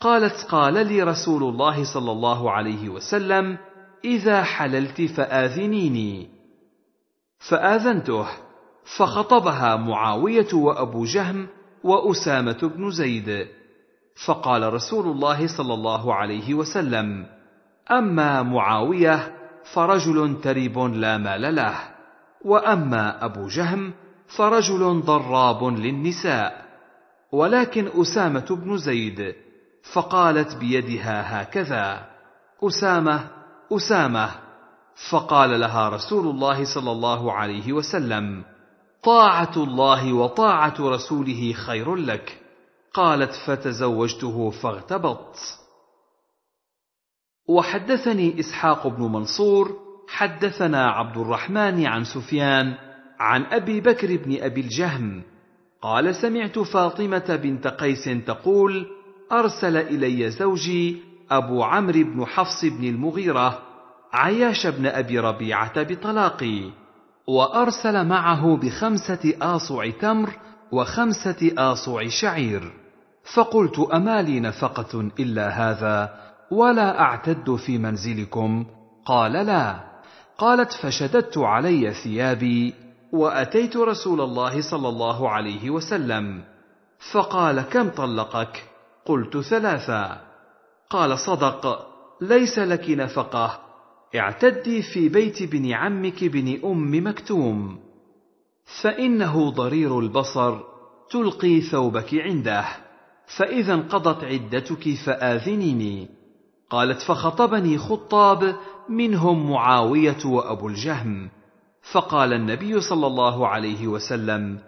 قالت قال لي رسول الله صلى الله عليه وسلم إذا حللت فآذنيني. فآذنته فخطبها معاوية وأبو جهم وأسامة بن زيد. فقال رسول الله صلى الله عليه وسلم أما معاوية فرجل تريب لا مال له. وأما أبو جهم فرجل ضراب للنساء ولكن أسامة بن زيد فقالت بيدها هكذا أسامة أسامة فقال لها رسول الله صلى الله عليه وسلم طاعة الله وطاعة رسوله خير لك قالت فتزوجته فاغتبطت وحدثني إسحاق بن منصور حدثنا عبد الرحمن عن سفيان عن أبي بكر بن أبي الجهم قال سمعت فاطمة بنت قيس تقول أرسل إلي زوجي أبو عمرو بن حفص بن المغيرة عياش بن أبي ربيعة بطلاقي وأرسل معه بخمسة آصع تمر وخمسة آصع شعير فقلت اما لي نفقه إلا هذا ولا أعتد في منزلكم قال لا قالت فشددت علي ثيابي وأتيت رسول الله صلى الله عليه وسلم. فقال كم طلقك؟ قلت ثلاثا قال صدق ليس لك نفقة. اعتدي في بيت بن عمك بن أم مكتوم. فإنه ضرير البصر تلقي ثوبك عنده. فإذا انقضت عدتك فآذنيني. قالت فخطبني خطاب منهم معاوية وأبو الجهم فقال النبي صلى الله عليه وسلم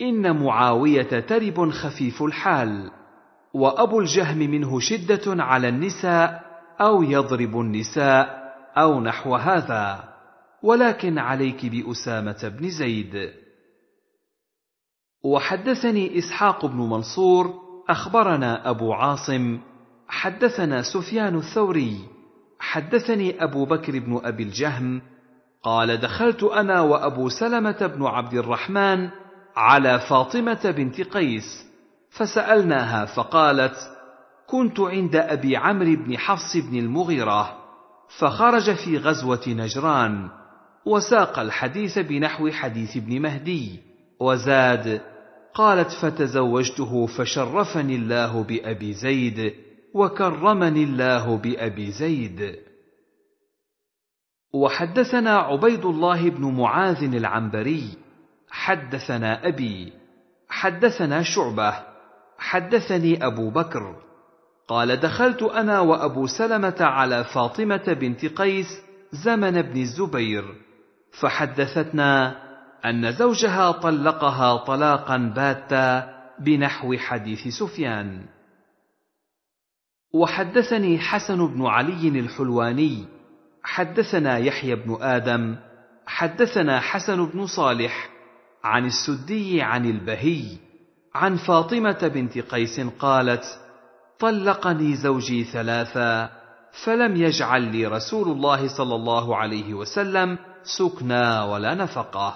إن معاوية ترب خفيف الحال وأبو الجهم منه شدة على النساء أو يضرب النساء أو نحو هذا ولكن عليك بأسامة بن زيد. وحدثني إسحاق بن منصور أخبرنا أبو عاصم حدثنا سفيان الثوري حدثني أبو بكر بن أبي الجهم قال دخلت أنا وأبو سلمة بن عبد الرحمن على فاطمة بنت قيس فسألناها فقالت كنت عند أبي عمرو بن حفص بن المغيرة فخرج في غزوة نجران وساق الحديث بنحو حديث ابن مهدي وزاد قالت فتزوجته فشرفني الله بأبي زيد وكرمني الله بأبي زيد. وحدثنا عبيد الله بن معاذ العنبري حدثنا أبي حدثنا شعبة حدثني أبو بكر. قال دخلت أنا وأبو سلمة على فاطمة بنت قيس زمن ابن الزبير فحدثتنا أن زوجها طلقها طلاقا باتا بنحو حديث سفيان. وحدثني حسن بن علي الحلواني حدثنا يحيى بن آدم حدثنا حسن بن صالح عن السدي عن البهي عن فاطمة بنت قيس قالت طلقني زوجي ثلاثا فلم يجعل لي رسول الله صلى الله عليه وسلم سكنى ولا نفقة.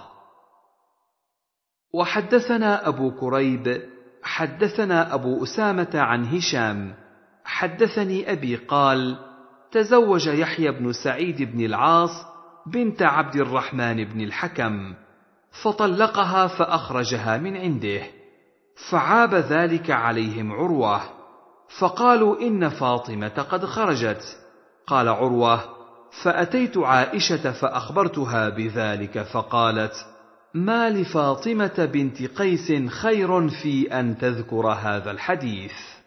وحدثنا أبو كريب حدثنا أبو أسامة عن هشام حدثني أبي قال تزوج يحيى بن سعيد بن العاص بنت عبد الرحمن بن الحكم فطلقها فأخرجها من عنده فعاب ذلك عليهم عروة فقالوا إن فاطمة قد خرجت. قال عروة فأتيت عائشة فأخبرتها بذلك فقالت ما لفاطمة بنت قيس خير في أن تذكر هذا الحديث؟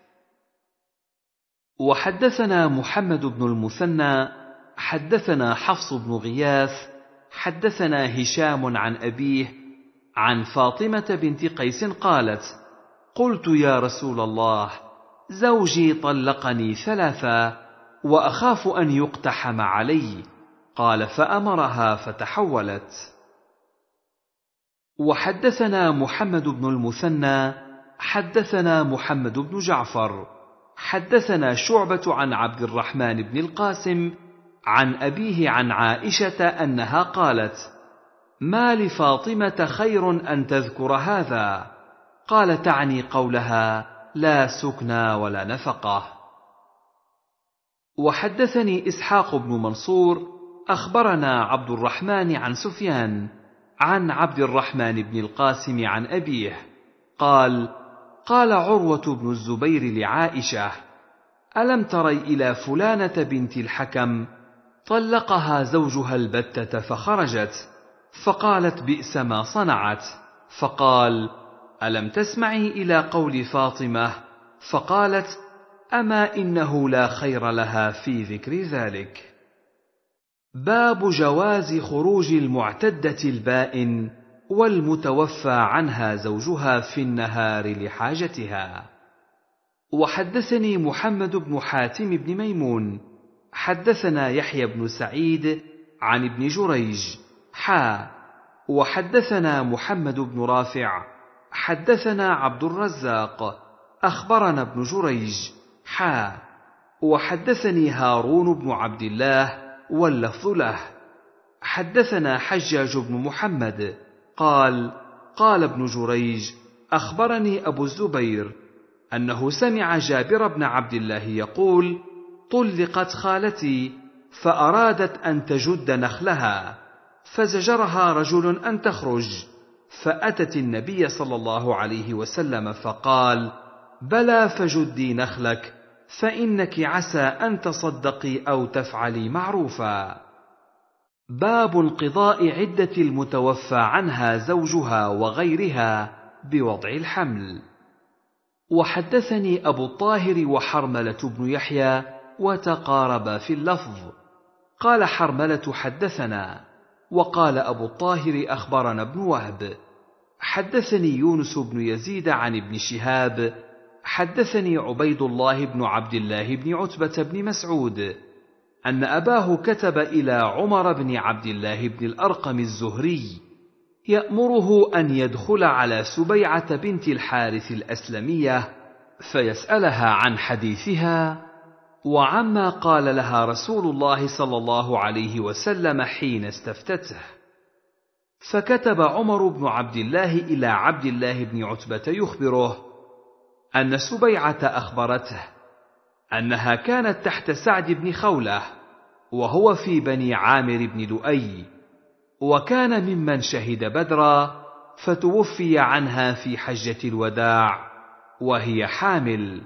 وحدثنا محمد بن المثنى حدثنا حفص بن غياث حدثنا هشام عن أبيه عن فاطمة بنت قيس قالت قلت يا رسول الله زوجي طلقني ثلاثا وأخاف أن يقتحم علي. قال فأمرها فتحولت. وحدثنا محمد بن المثنى حدثنا محمد بن جعفر. حدثنا شعبة عن عبد الرحمن بن القاسم عن أبيه عن عائشة أنها قالت ما لفاطمة خير أن تذكر هذا؟ قال تعني قولها لا سكنى ولا نفقة. وحدثني إسحاق بن منصور أخبرنا عبد الرحمن عن سفيان عن عبد الرحمن بن القاسم عن أبيه قال قال عروة بن الزبير لعائشة ألم تري إلى فلانة بنت الحكم؟ طلقها زوجها البتة فخرجت فقالت بئس ما صنعت. فقال ألم تسمعي إلى قول فاطمة؟ فقالت أما إنه لا خير لها في ذكر ذلك. باب جواز خروج المعتدة البائن. والمتوفى عنها زوجها في النهار لحاجتها. وحدثني محمد بن حاتم بن ميمون. حدثنا يحيى بن سعيد عن ابن جريج. حا. وحدثنا محمد بن رافع. حدثنا عبد الرزاق. أخبرنا ابن جريج. حا. وحدثني هارون بن عبد الله واللفظ له. حدثنا حجاج بن محمد. قال قال ابن جريج أخبرني أبو الزبير أنه سمع جابر بن عبد الله يقول طلقت خالتي فأرادت أن تجد نخلها فزجرها رجل أن تخرج فأتت النبي صلى الله عليه وسلم فقال بلى فجدي نخلك فإنك عسى أن تصدقي أو تفعلي معروفا. باب انقضاء عدة المتوفى عنها زوجها وغيرها بوضع الحمل. وحدثني أبو الطاهر وحرملة بن يحيى وتقاربا في اللفظ. قال حرملة حدثنا وقال أبو الطاهر أخبرنا ابن وهب. حدثني يونس بن يزيد عن ابن شهاب. حدثني عبيد الله بن عبد الله بن عتبة بن مسعود. أن أباه كتب إلى عمر بن عبد الله بن الأرقم الزهري يأمره أن يدخل على سبيعة بنت الحارث الأسلمية فيسألها عن حديثها وعما قال لها رسول الله صلى الله عليه وسلم حين استفتته. فكتب عمر بن عبد الله إلى عبد الله بن عتبة يخبره أن سبيعة أخبرته أنها كانت تحت سعد بن خولة وهو في بني عامر بن لؤي وكان ممن شهد بدرا فتوفي عنها في حجة الوداع وهي حامل.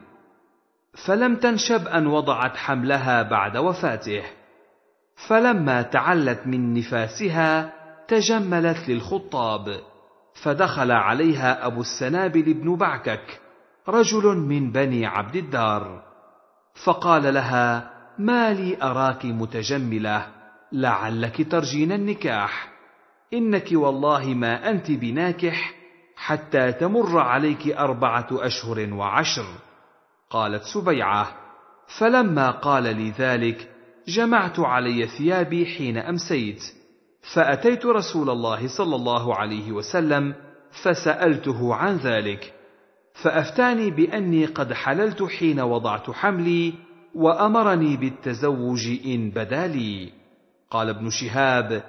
فلم تنشب أن وضعت حملها بعد وفاته فلما تعلت من نفاسها تجملت للخطاب فدخل عليها أبو السنابل بن بعكك رجل من بني عبد الدار. فقال لها ما لي أراك متجملة لعلك ترجين النكاح. إنك والله ما أنت بناكح حتى تمر عليك أربعة أشهر وعشر. قالت سبيعة فلما قال لي ذلك جمعت علي ثيابي حين أمسيت. فأتيت رسول الله صلى الله عليه وسلم فسألته عن ذلك. فأفتاني بأني قد حللت حين وضعت حملي وأمرني بالتزوج إن بدا لي. قال ابن شهاب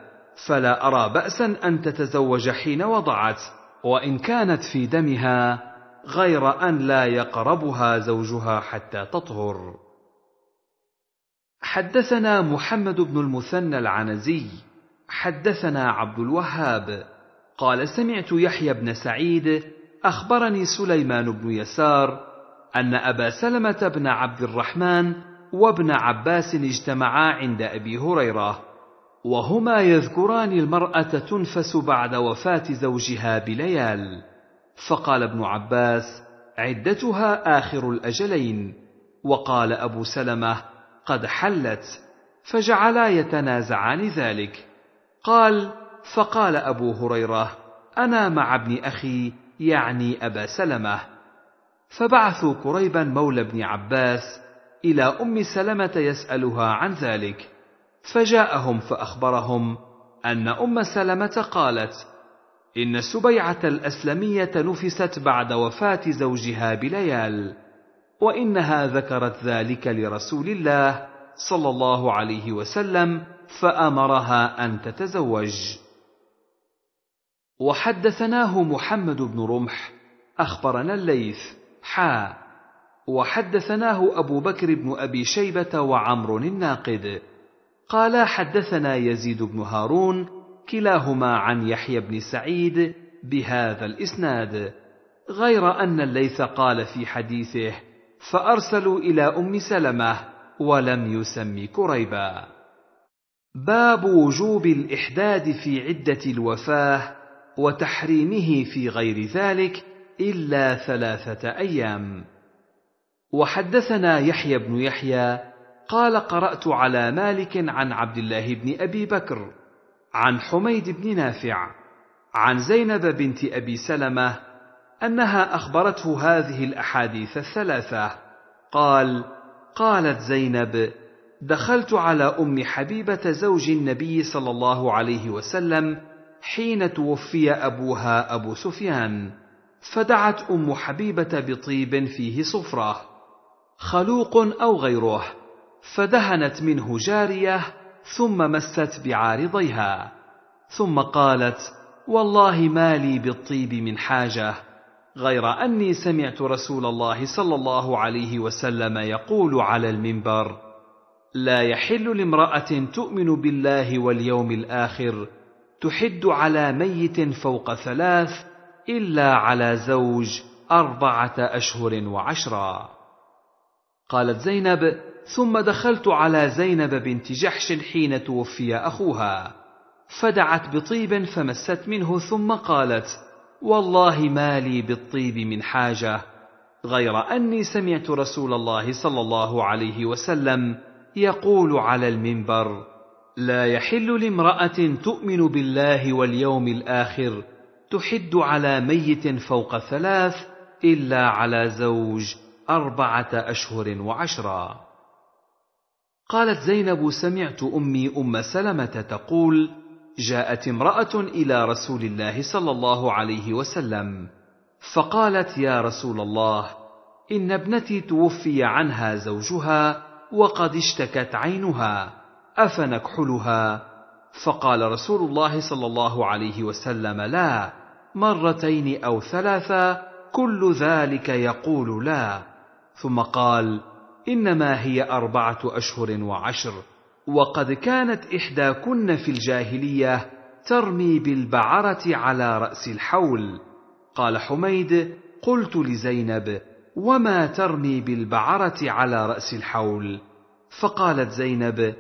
فلا أرى باسا أن تتزوج حين وضعت وإن كانت في دمها غير أن لا يقربها زوجها حتى تطهر. حدثنا محمد بن المثنى العنزي حدثنا عبد الوهاب قال سمعت يحيى بن سعيد أخبرني سليمان بن يسار أن أبا سلمة بن عبد الرحمن وابن عباس اجتمعا عند أبي هريرة وهما يذكران المرأة تنفس بعد وفاة زوجها بليال. فقال ابن عباس عدتها آخر الأجلين. وقال أبو سلمة قد حلت فجعلا يتنازعان ذلك. قال فقال أبو هريرة أنا مع ابن أخي يعني أبا سلمة فبعثوا كريبا مولى ابن عباس إلى أم سلمة يسألها عن ذلك فجاءهم فأخبرهم أن أم سلمة قالت إن سبيعه الأسلمية نفست بعد وفاة زوجها بليال وإنها ذكرت ذلك لرسول الله صلى الله عليه وسلم فأمرها أن تتزوج. وحدثناه محمد بن رمح أخبرنا الليث حا. وحدثناه أبو بكر بن أبي شيبة وعمر الناقد. قالا حدثنا يزيد بن هارون كلاهما عن يحيى بن سعيد بهذا الإسناد غير أن الليث قال في حديثه فأرسلوا إلى أم سلمة ولم يسم كريبا. باب وجوب الإحداد في عدة الوفاة وتحريمه في غير ذلك إلا ثلاثة أيام. وحدثنا يحيى بن يحيى قال قرأت على مالك عن عبد الله بن أبي بكر عن حميد بن نافع عن زينب بنت أبي سلمة أنها أخبرته هذه الأحاديث الثلاثة قال: قالت زينب: دخلت على أم حبيبة زوج النبي صلى الله عليه وسلم حين توفي أبوها أبو سفيان. فدعت أم حبيبة بطيب فيه صفرة خلوق أو غيره فدهنت منه جارية ثم مست بعارضيها ثم قالت والله ما لي بالطيب من حاجة غير أني سمعت رسول الله صلى الله عليه وسلم يقول على المنبر لا يحل لامرأة تؤمن بالله واليوم الآخر تحد على ميت فوق ثلاث إلا على زوج أربعة أشهر وعشرا قالت زينب ثم دخلت على زينب بنت جحش حين توفي أخوها. فدعت بطيب فمست منه ثم قالت والله ما لي بالطيب من حاجة غير أني سمعت رسول الله صلى الله عليه وسلم يقول على المنبر لا يحل لامرأة تؤمن بالله واليوم الآخر تحد على ميت فوق ثلاث إلا على زوج أربعة أشهر وعشرا قالت زينب سمعت أمي أم سلمة تقول جاءت امرأة إلى رسول الله صلى الله عليه وسلم فقالت يا رسول الله إن ابنتي توفي عنها زوجها وقد اشتكت عينها. أفنكحلها؟ فقال رسول الله صلى الله عليه وسلم لا مرتين أو ثلاثا كل ذلك يقول لا. ثم قال إنما هي أربعة أشهر وعشر. وقد كانت إحداكن في الجاهلية ترمي بالبعرة على رأس الحول. قال حميد قلت لزينب وما ترمي بالبعرة على رأس الحول؟ فقالت زينب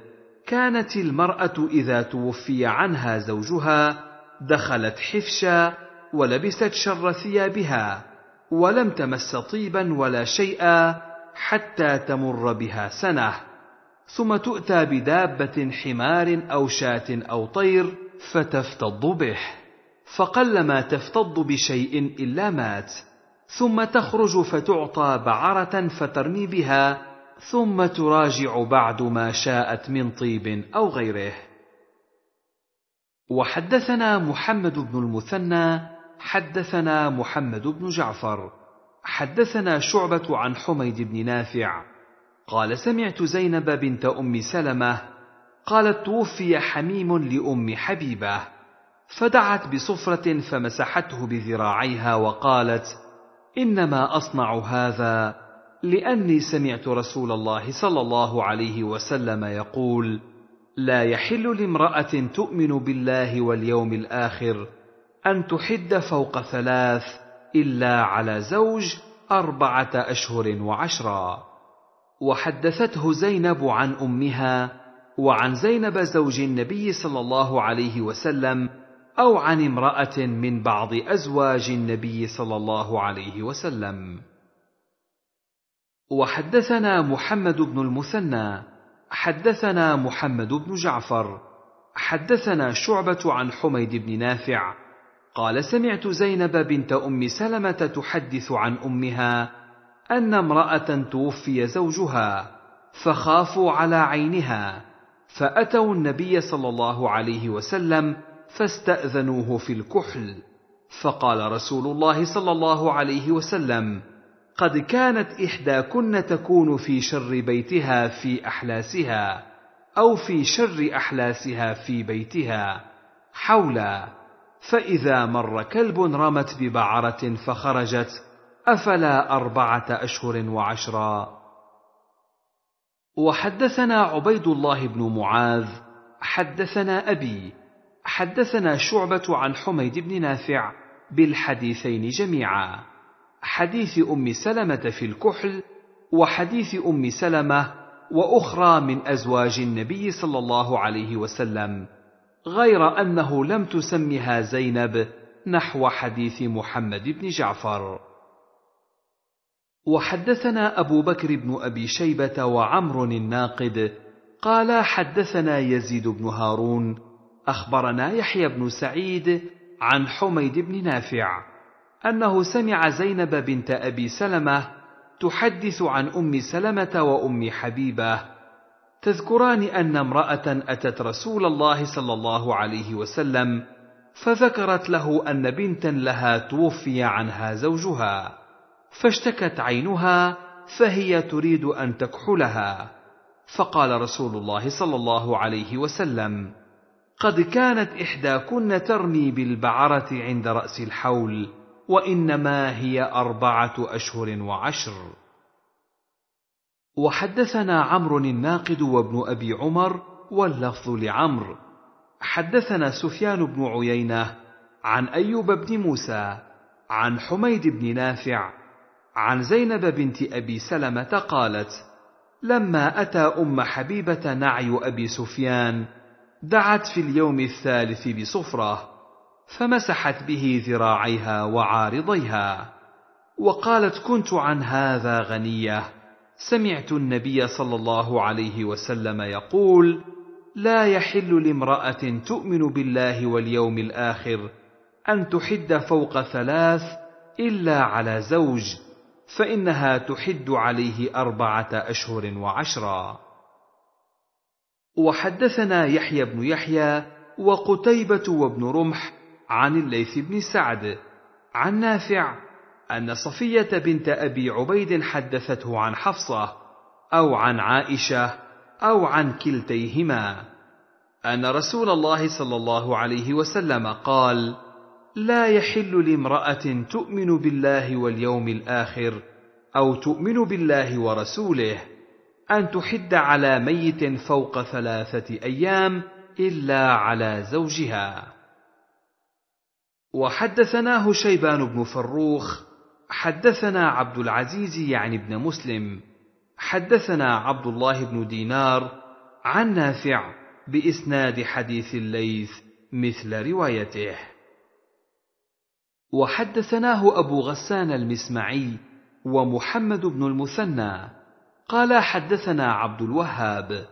كانت المرأة إذا توفي عنها زوجها دخلت حفشا ولبست شر ثيابها ولم تمس طيبا ولا شيئا حتى تمر بها سنة. ثم تؤتى بدابة حمار أو شاة أو طير فتفتض به. فقلما تفتض بشيء إلا مات. ثم تخرج فتعطى بعرة فترمي بها ثم تراجع بعد ما شاءت من طيب أو غيره. وحدثنا محمد بن المثنى حدثنا محمد بن جعفر حدثنا شعبة عن حميد بن نافع قال سمعت زينب بنت أم سلمة قالت توفي حميم لأم حبيبة فدعت بصفرة فمسحته بذراعيها وقالت إنما أصنع هذا لأني سمعت رسول الله صلى الله عليه وسلم يقول لا يحل لامرأة تؤمن بالله واليوم الآخر أن تحد فوق ثلاث إلا على زوج أربعة أشهر وعشرا وحدثته زينب عن أمها وعن زينب زوج النبي صلى الله عليه وسلم أو عن امرأة من بعض أزواج النبي صلى الله عليه وسلم. وحدثنا محمد بن المثنى حدثنا محمد بن جعفر حدثنا شعبة عن حميد بن نافع قال سمعت زينب بنت أم سلمة تحدث عن أمها أن امرأة توفي زوجها فخافوا على عينها فأتوا النبي صلى الله عليه وسلم فاستأذنوه في الكحل فقال رسول الله صلى الله عليه وسلم قد كانت إحداكن تكون في شر بيتها في أحلاسها أو في شر أحلاسها في بيتها. حولا فإذا مر كلب رمت ببعرة فخرجت أفلا أربعة أشهر وعشرا. وحدثنا عبيد الله بن معاذ حدثنا أبي حدثنا شعبة عن حميد بن نافع بالحديثين جميعا. حديث أم سلمة في الكحل وحديث أم سلمة وأخرى من أزواج النبي صلى الله عليه وسلم غير أنه لم تسمها زينب نحو حديث محمد بن جعفر. وحدثنا أبو بكر بن أبي شيبة وعمر الناقد قال حدثنا يزيد بن هارون أخبرنا يحيى بن سعيد عن حميد بن نافع أنه سمع زينب بنت أبي سلمة تحدث عن أم سلمة وأم حبيبة تذكران أن امرأة أتت رسول الله صلى الله عليه وسلم فذكرت له أن بنتا لها توفي عنها زوجها فاشتكت عينها فهي تريد أن تكحلها. فقال رسول الله صلى الله عليه وسلم قد كانت إحداكن ترمي بالبعرة عند رأس الحول وإنما هي أربعة أشهر وعشر. وحدثنا عمرو الناقد وابن أبي عمر واللفظ لعمرو. حدثنا سفيان بن عيينة عن أيوب بن موسى عن حميد بن نافع عن زينب بنت أبي سلمة قالت لما أتى أم حبيبة نعي أبي سفيان دعت في اليوم الثالث بصفره فمسحت به ذراعيها وعارضيها وقالت كنت عن هذا غنية. سمعت النبي صلى الله عليه وسلم يقول لا يحل لامرأة تؤمن بالله واليوم الآخر أن تحد فوق ثلاث إلا على زوج فإنها تحد عليه أربعة أشهر وعشرا. وحدثنا يحيى بن يحيى وقتيبة وابن رمح عن الليث بن سعد عن نافع أن صفية بنت أبي عبيد حدثته عن حفصة أو عن عائشة أو عن كلتيهما أن رسول الله صلى الله عليه وسلم قال لا يحل لامرأة تؤمن بالله واليوم الآخر أو تؤمن بالله ورسوله أن تحد على ميت فوق ثلاثة أيام إلا على زوجها. وحدثناه شيبان بن فروخ حدثنا عبد العزيز يعني ابن مسلم حدثنا عبد الله بن دينار عن نافع بإسناد حديث الليث مثل روايته. وحدثناه أبو غسان المسمعي ومحمد بن المثنى قال حدثنا عبد الوهاب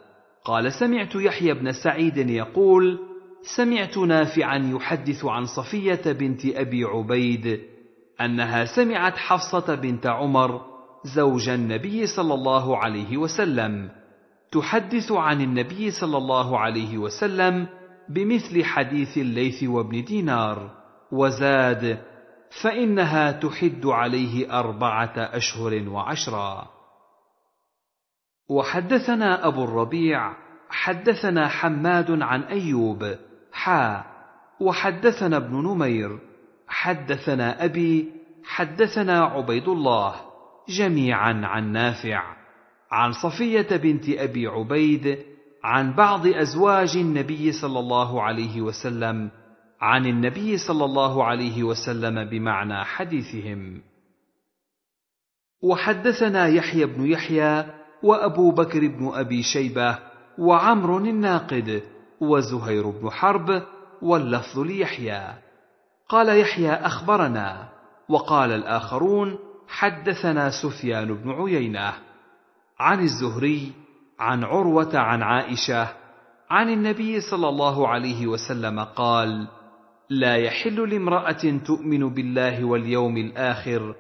قال سمعت يحيى بن سعيد يقول سمعت نافعا يحدث عن صفية بنت أبي عبيد أنها سمعت حفصة بنت عمر زوج النبي صلى الله عليه وسلم تحدث عن النبي صلى الله عليه وسلم بمثل حديث الليث وابن دينار وزاد فإنها تحد عليه أربعة أشهر وعشرا. وحدثنا أبو الربيع حدثنا حماد عن أيوب حا وحدثنا ابن نمير حدثنا أبي حدثنا عبيد الله جميعا عن نافع عن صفية بنت أبي عبيد عن بعض أزواج النبي صلى الله عليه وسلم عن النبي صلى الله عليه وسلم بمعنى حديثهم. وحدثنا يحيى بن يحيى وأبو بكر بن أبي شيبة وعمر الناقد وزهير بن حرب واللفظ ليحيى. قال يحيى أخبرنا وقال الآخرون حدثنا سفيان بن عيينة عن الزهري عن عروة عن عائشة عن النبي صلى الله عليه وسلم قال لا يحل لامرأة تؤمن بالله واليوم الآخر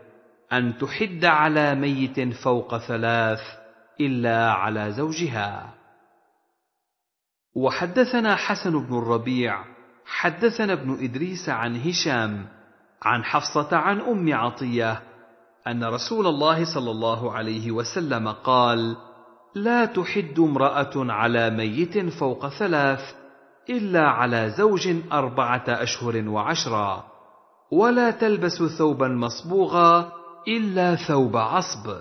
أن تحد على ميت فوق ثلاث إلا على زوجها. وحدثنا حسن بن الربيع حدثنا ابن إدريس عن هشام عن حفصة عن أم عطية أن رسول الله صلى الله عليه وسلم قال لا تحد امرأة على ميت فوق ثلاث إلا على زوج أربعة أشهر وعشرا ولا تلبس ثوبا مصبوغا إلا ثوب عصب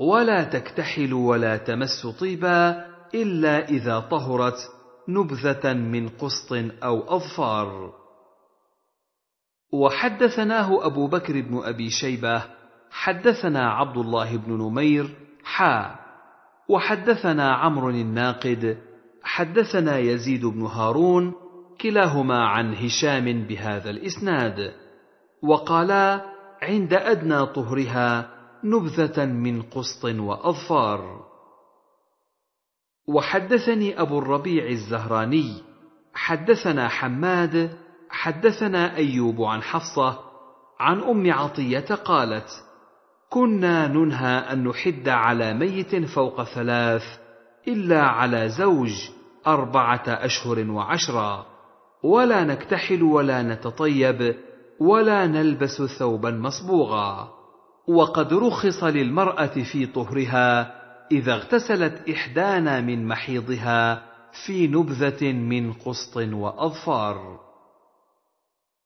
ولا تكتحل ولا تمس طيبا إلا إذا طهرت نبذة من قسط أو أظفار. وحدثناه أبو بكر بن أبي شيبة، حدثنا عبد الله بن نمير، حا، وحدثنا عمرو الناقد، حدثنا يزيد بن هارون، كلاهما عن هشام بهذا الإسناد، وقالا عند أدنى طهرها نبذة من قسط وأظفار. وحدثني أبو الربيع الزهراني. حدثنا حماد حدثنا أيوب عن حفصة عن أم عطية قالت كنا ننهى أن نحد على ميت فوق ثلاث إلا على زوج أربعة أشهر وعشرا. ولا نكتحل ولا نتطيب ولا نلبس ثوبا مصبوغا. وقد رخص للمرأة في طهرها إذا اغتسلت إحدانا من محيضها في نبذة من قسط وأظفار.